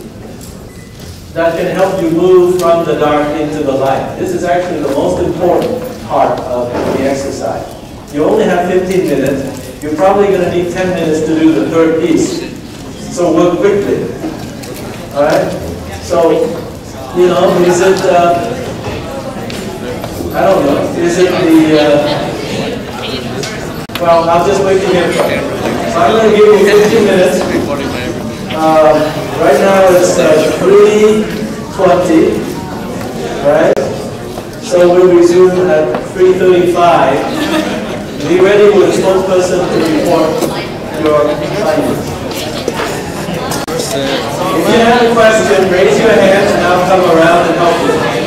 that can help you move from the dark into the light. This is actually the most important part of the exercise. You only have 15 minutes. You're probably going to need 10 minutes to do the third piece. So work quickly. All right? So you know, is it, uh, I don't know, is it the, uh, well, I'll just wait to hear from you. So I'm going to give you 15 minutes. Um, right now it's uh, 3.20, right? So we'll resume at 3.35. Be ready with the spokesperson to report your findings. If you have a question, raise your hand and I'll come around and help you.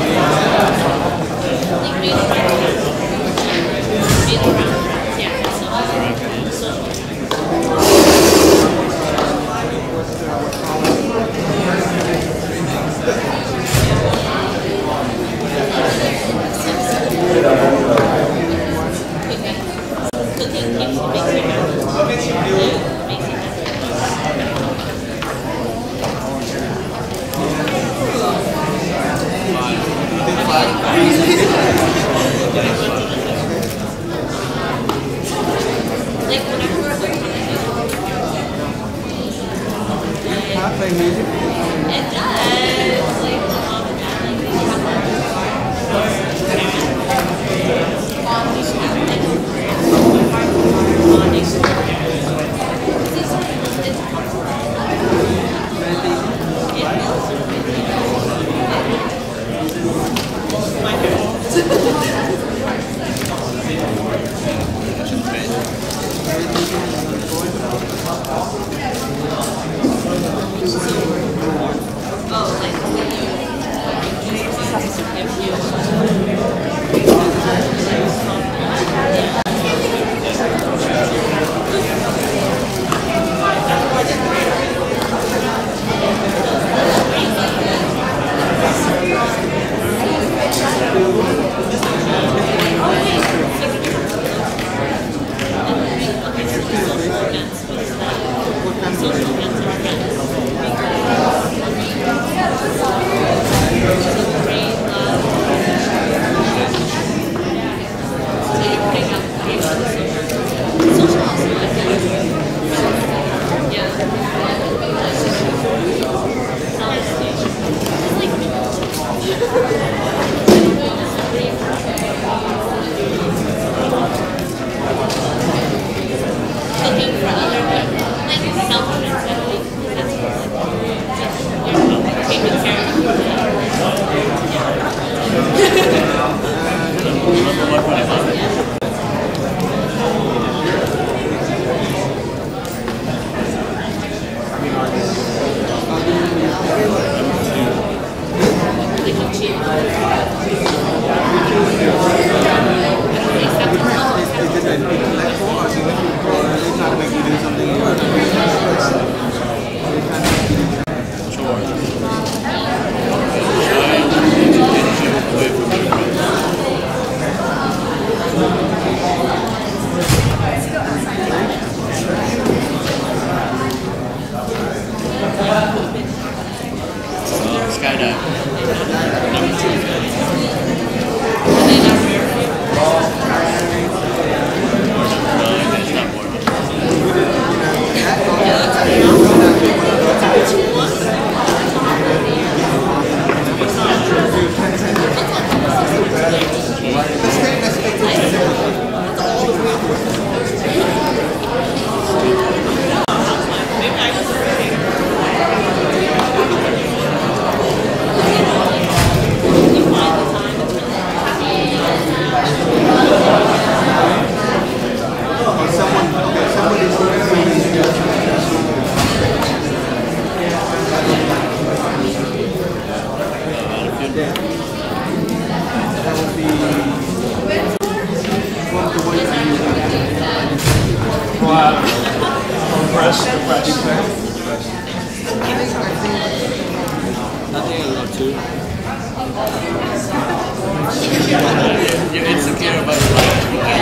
Insecure about your life. You that.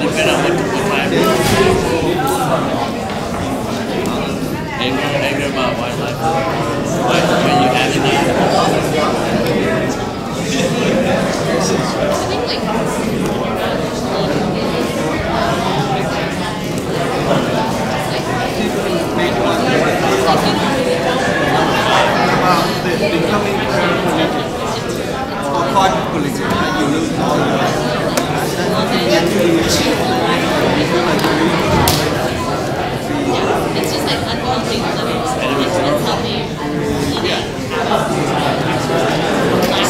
You've been on multiple times. Anger, anger about wildlife. Why, when you yeah.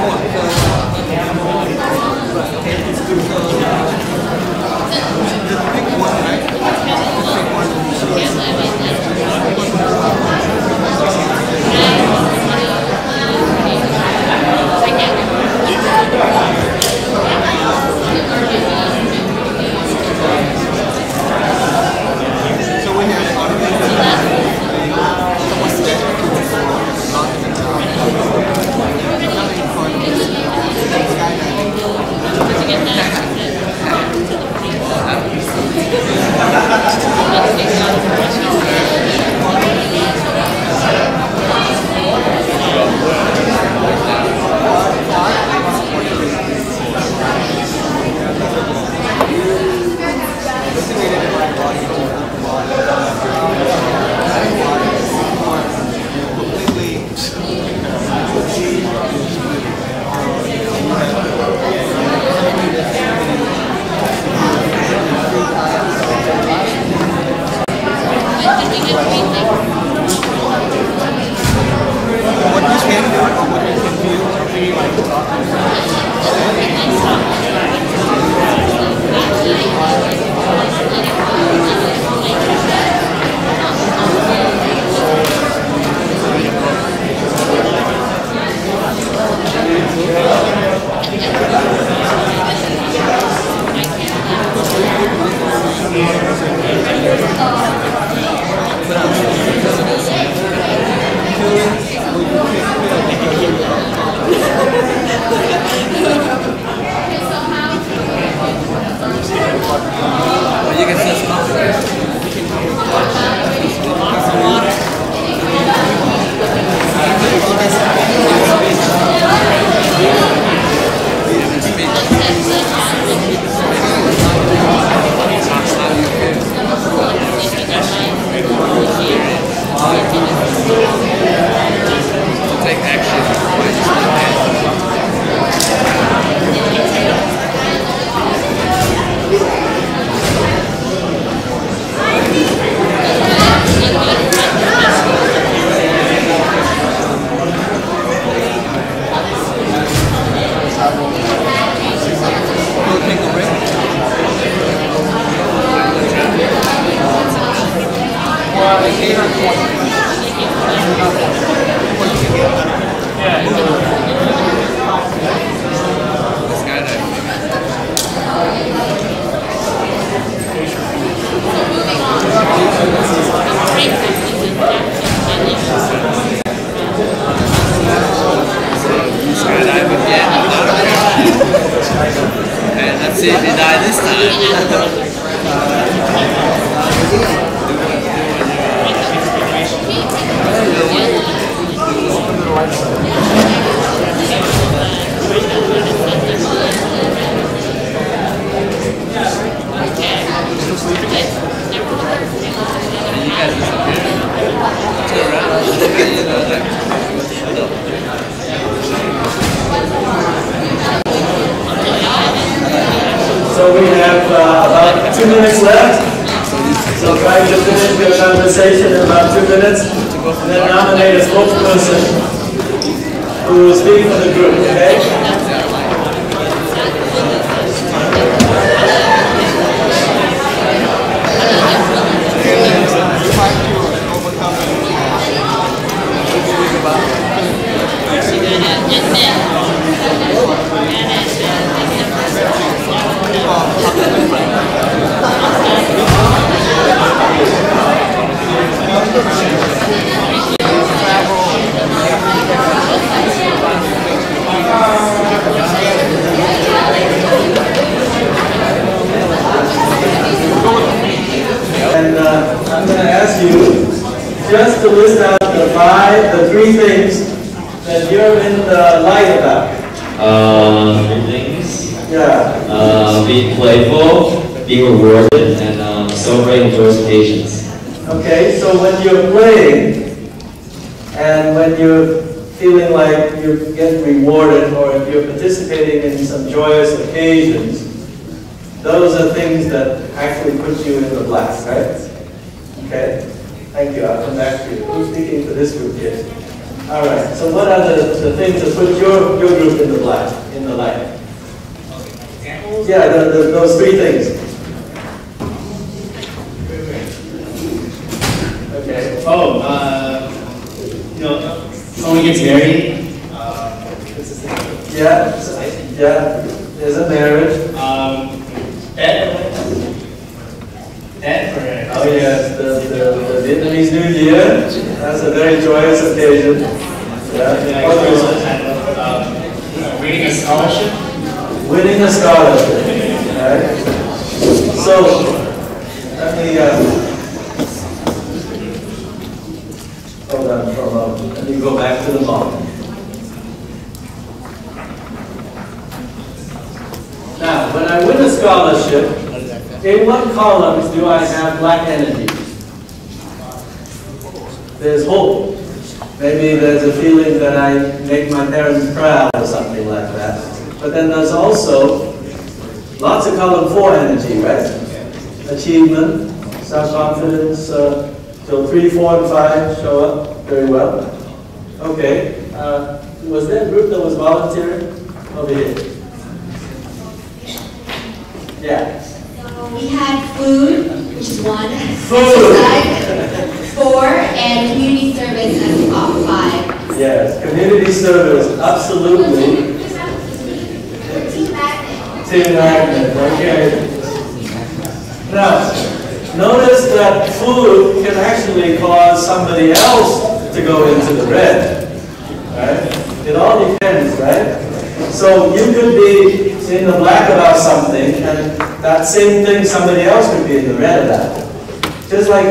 Just. What you can do, what you can do, be like talking.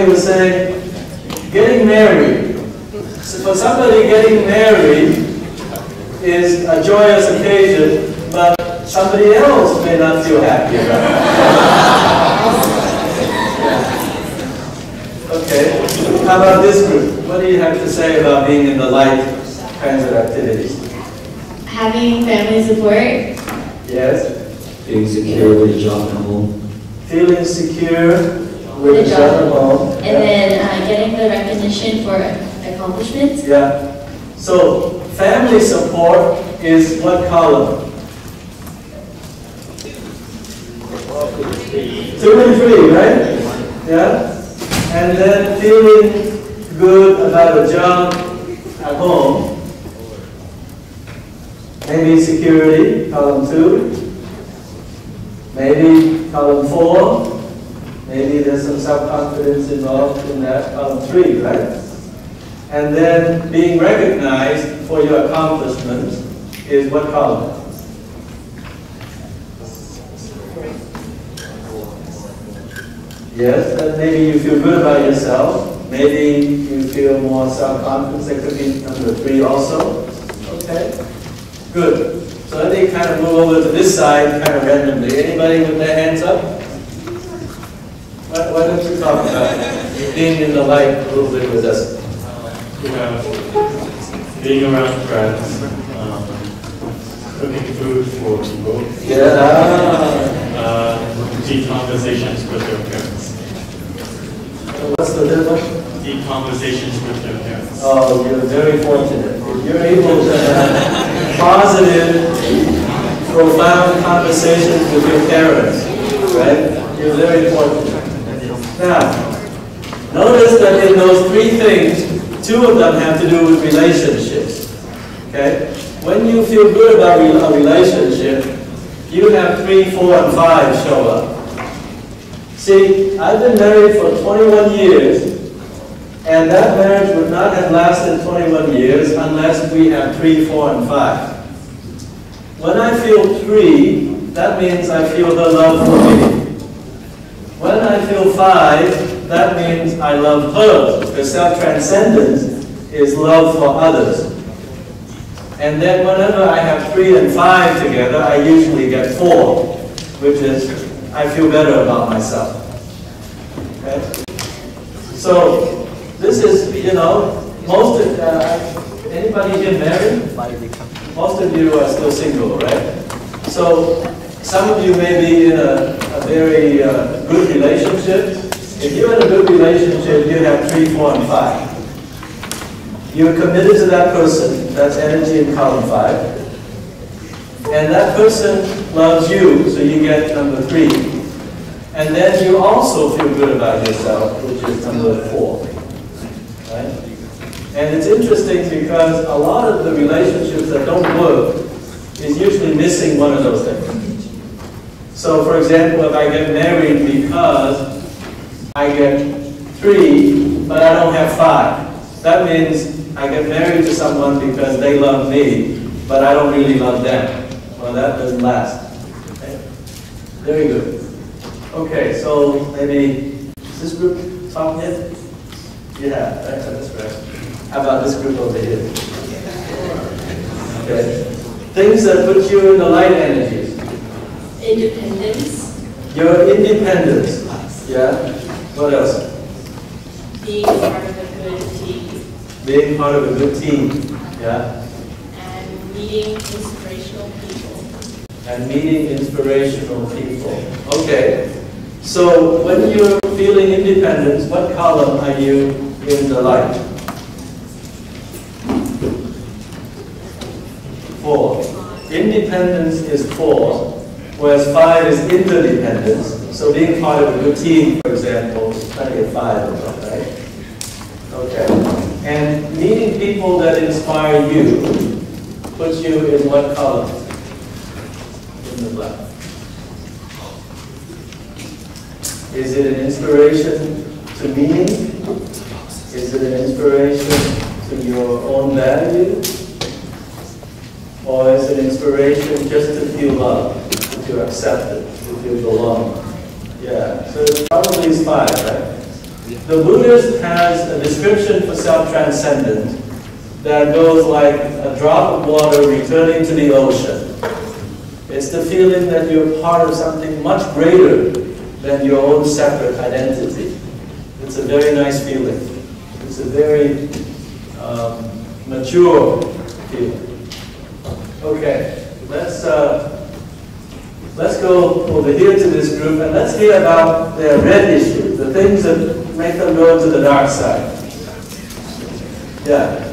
to saying, getting married. So for somebody getting married is a joyous occasion, but somebody else may not feel happy about it. okay, how about this group? What do you have to say about being in the light kinds of activities? Having family support. Yes. Being secure with a job and home. Feeling secure with the job. And yeah. then uh, getting the recognition for accomplishments. Yeah. So family support is what column? three, right? Yeah? And then feeling good about a job at home. Maybe security, column 2. Maybe column 4. Maybe there's some self-confidence involved in that, column three, right? And then being recognized for your accomplishments is what column? Yes, then maybe you feel good about yourself. Maybe you feel more self-confidence. That could be number three also. Okay, good. So let me kind of move over to this side kind of randomly. Anybody with their hands up? Why, why don't you talk about being in the light a little bit with us? Yeah, being around friends, um, cooking food for people, Yeah. uh, deep conversations with their parents. What's the difference? Deep conversations with their parents. Oh, you're very fortunate. You're able to have positive, profound conversations with your parents, right? You're very fortunate. Now, notice that in those three things, two of them have to do with relationships. Okay? When you feel good about a relationship, you have three, four, and five show up. See, I've been married for 21 years, and that marriage would not have lasted 21 years unless we have three, four, and five. When I feel three, that means I feel her love for me. When I feel five, that means I love her. Because self-transcendence is love for others. And then whenever I have three and five together, I usually get four, which is I feel better about myself. Okay? So this is, you know, most of, uh, anybody here married? Most of you are still single, right? So some of you may be in a very uh, good relationship. If you're in a good relationship, you have three, four, and five. You're committed to that person, that's energy in column five. And that person loves you, so you get number three. And then you also feel good about yourself, which is number four. Right? And it's interesting because a lot of the relationships that don't work is usually missing one of those things. So for example, if I get married because I get three, but I don't have five, that means I get married to someone because they love me, but I don't really love them. Well, that doesn't last. Okay? Very good. Okay, so maybe is this group talk yet? Yeah, right, that's right. How about this group over here? Okay. Things that put you in the light energies. Independence, Your independence. Yeah. What else? being part of a good team, Being part of a good team. Yeah. and meeting inspirational people. And meeting inspirational people. Okay. So when you're feeling independence, what column are you in the light? Four. Independence is four, whereas five is interdependence. So being part of a good team, for example, five of them, right? Okay. And meeting people that inspire you puts you in what column? In the black. Is it an inspiration to meaning? Is it an inspiration to your own value? Or is it inspiration just to feel love, to accept it to feel belong? Yeah, so probably is five, right? The Buddhist has a description for self-transcendent that goes like a drop of water returning to the ocean. It's the feeling that you're part of something much greater than your own separate identity. It's a very nice feeling. It's a very um, mature feeling. Okay, let's uh, let's go over here to this group and let's hear about their red issues, the things that make them go to the dark side. Yeah.